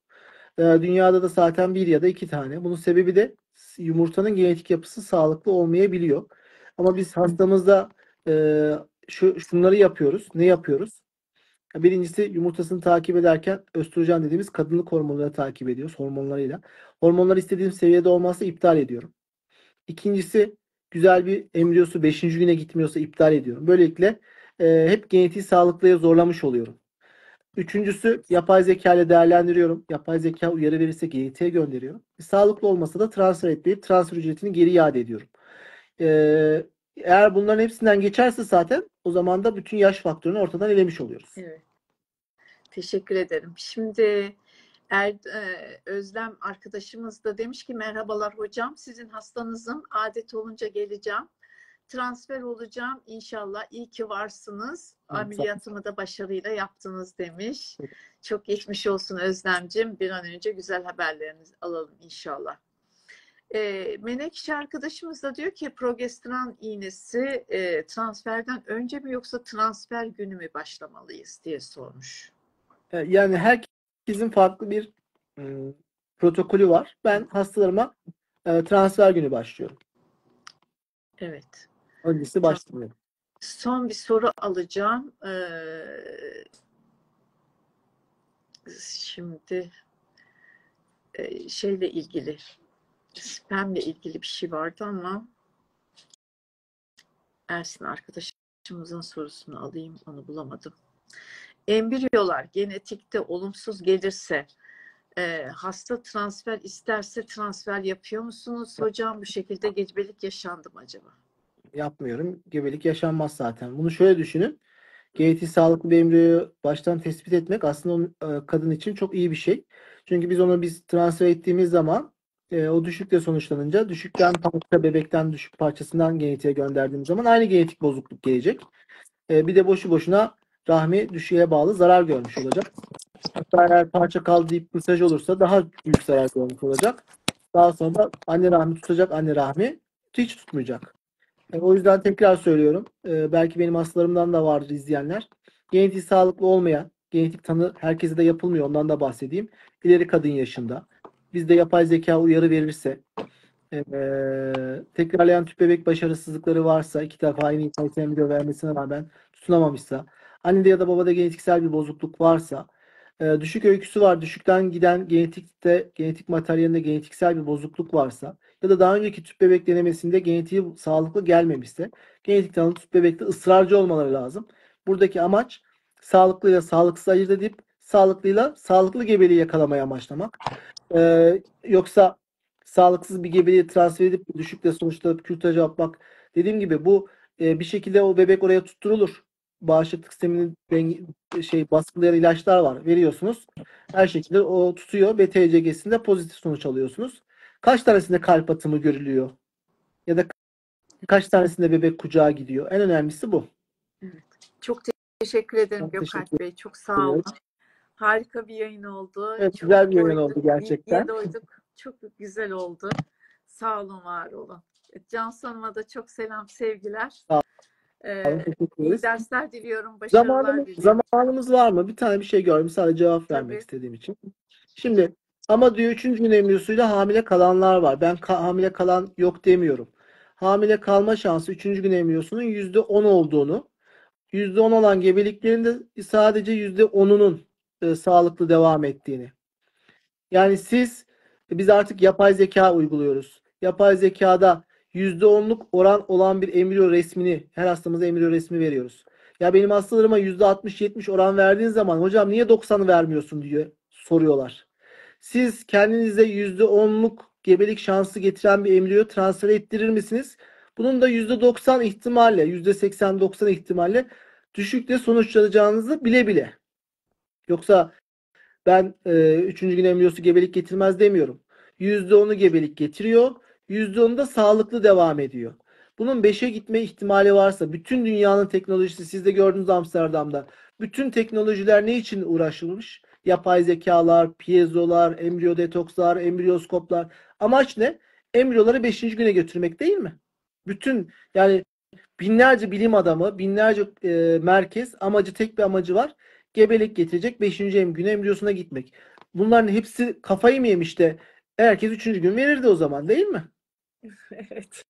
Ee, dünyada da zaten bir ya da iki tane. Bunun sebebi de yumurtanın genetik yapısı sağlıklı olmayabiliyor. Ama biz hastamızda e, şu şunları yapıyoruz. Ne yapıyoruz? Birincisi yumurtasını takip ederken östrojen dediğimiz kadınlık hormonları takip ediyoruz hormonlarıyla. Hormonlar istediğim seviyede olmazsa iptal ediyorum. İkincisi güzel bir embriyosu 5. güne gitmiyorsa iptal ediyorum. Böylelikle e, hep genetiği sağlıklıya zorlamış oluyorum. Üçüncüsü yapay zeka ile değerlendiriyorum. Yapay zeka uyarı verirse genetiğe gönderiyorum. Sağlıklı olmasa da transfer etmeyip transfer ücretini geri iade ediyorum. E, eğer bunların hepsinden geçerse zaten o zaman da bütün yaş faktörünü ortadan elemiş oluyoruz. Evet. Teşekkür ederim. Şimdi er, e, Özlem arkadaşımız da demiş ki merhabalar hocam. Sizin hastanızın adet olunca geleceğim. Transfer olacağım inşallah. İyi ki varsınız. Ameliyatımı da başarıyla yaptınız demiş. Çok geçmiş olsun Özlemcim. Bir an önce güzel haberlerinizi alalım inşallah. E, Menekşe arkadaşımız da diyor ki progesteron iğnesi e, transferden önce mi yoksa transfer günü mü başlamalıyız diye sormuş. E, Yani herkesin farklı bir e, protokolü var. Ben hastalarıma e, transfer günü başlıyorum. Evet. Öncesi başlamıyorum. Son bir soru alacağım. Ee, şimdi şeyle ilgili spamle ilgili bir şey vardı ama Ersin arkadaşımızın sorusunu alayım onu bulamadım. Embriyolar genetikte olumsuz gelirse e, hasta transfer isterse transfer yapıyor musunuz? Hocam bu şekilde gecebelik yaşandı mı acaba? Yapmıyorum. Gebelik yaşanmaz zaten. Bunu şöyle düşünün. Genetiği sağlıklı bir embriyoyu baştan tespit etmek aslında onun, e, kadın için çok iyi bir şey. Çünkü biz onu biz transfer ettiğimiz zaman e, o düşükle sonuçlanınca düşükten parça bebekten düşük parçasından genetiğe gönderdiğimiz zaman aynı genetik bozukluk gelecek. E, bir de boşu boşuna rahmi düşüğe bağlı zarar görmüş olacak. Hatta eğer parça kaldı deyip mesaj olursa daha büyük zarar görmüş olacak. Daha sonra da anne rahmi tutacak anne rahmi hiç tutmayacak. E, O yüzden tekrar söylüyorum. E, belki benim hastalarımdan da vardır izleyenler. Genetiği sağlıklı olmayan, genetik tanı herkese de yapılmıyor. Ondan da bahsedeyim. İleri kadın yaşında. Bizde yapay zeka uyarı verirse, e, tekrarlayan tüp bebek başarısızlıkları varsa, iki defa aynı hikayesi embriyo vermesine rağmen tutunamamışsa, annede ya da babada genetiksel bir bozukluk varsa, e, düşük öyküsü var, düşükten giden genetikte, genetik materyalinde genetiksel bir bozukluk varsa, ya da daha önceki tüp bebek denemesinde genetiği sağlıklı gelmemişse genetik tanı tüp bebekte ısrarcı olmaları lazım. Buradaki amaç sağlıklıyla sağlıksız ayırt edip sağlıklıyla sağlıklı gebeliği yakalamaya amaçlamak. Ee, yoksa sağlıksız bir gebeliği transfer edip düşükle sonuçlanıp kürtaja yapmak dediğim gibi bu e, bir şekilde o bebek oraya tutturulur. Bağışıklık sistemini denge- şey baskılayan ilaçlar var. Veriyorsunuz. Her şekilde o tutuyor. BTCG'sinde pozitif sonuç alıyorsunuz. Kaç tanesinde kalp atımı görülüyor? Ya da kaç tanesinde bebek kucağa gidiyor? En önemlisi bu. Çok teşekkür ederim Gökalp Bey. Çok sağ olun. Harika bir yayın oldu. Evet, Çok güzel bir yayın doyduk, oldu gerçekten. bilgiye doyduk. Çok güzel oldu. Sağ olun, var olun. Cansu Hanım'a da çok selam, sevgiler. Sağ Ee, Tamam, teşekkür iyi dersler diliyorum, başarılar Zamanımız, diliyorum. zamanımız var mı? Bir tane bir şey gördüm. Sadece cevap vermek Tabii. istediğim için. Şimdi ama diyor üçüncü gün embriyosuyla hamile kalanlar var. Ben ka- hamile kalan yok demiyorum. Hamile kalma şansı üçüncü gün embriyosunun yüzde on olduğunu, yüzde on olan gebeliklerin de sadece yüzde onunun e, sağlıklı devam ettiğini. Yani siz, biz artık yapay zeka uyguluyoruz. Yapay zekada %10'luk oran olan bir embriyo resmini, her hastamıza embriyo resmi veriyoruz. Ya benim hastalarıma %60-70 oran verdiğin zaman hocam niye 90'ı vermiyorsun diye soruyorlar. Siz kendinize %10'luk gebelik şansı getiren bir embriyo transfer ettirir misiniz? Bunun da %90 ihtimalle, %80-90 ihtimalle düşükte sonuçlanacağınızı bile bile. Yoksa ben e, üçüncü gün embriyosu gebelik getirmez demiyorum. %10'u gebelik getiriyor. %10'u da sağlıklı devam ediyor. Bunun 5'e gitme ihtimali varsa bütün dünyanın teknolojisi siz de gördünüz Amsterdam'da. Bütün teknolojiler ne için uğraşılmış? Yapay zekalar, piezolar, embriyo detokslar, embriyoskoplar. Amaç ne? Embriyoları 5. güne götürmek değil mi? Bütün yani binlerce bilim adamı, binlerce e, merkez amacı tek bir amacı var. Gebelik getirecek 5. em gün embriyosuna gitmek. Bunların hepsi kafayı mı yemiş de herkes 3. gün verirdi o zaman değil mi? Evet.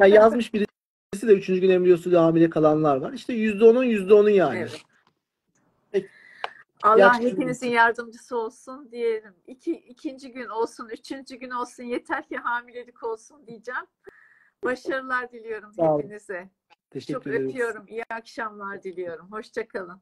Yani yazmış birisi de 3. gün embriyosuyla hamile kalanlar var. İşte %10'un %10'u yani. Evet. Peki. Allah Yaptığınız hepinizin için. yardımcısı olsun diyelim. İki, ikinci gün olsun, üçüncü gün olsun, yeter ki hamilelik olsun diyeceğim. Başarılar diliyorum Sağ olun. hepinize. Teşekkür Çok ederiz. öpüyorum. İyi akşamlar diliyorum. Hoşçakalın.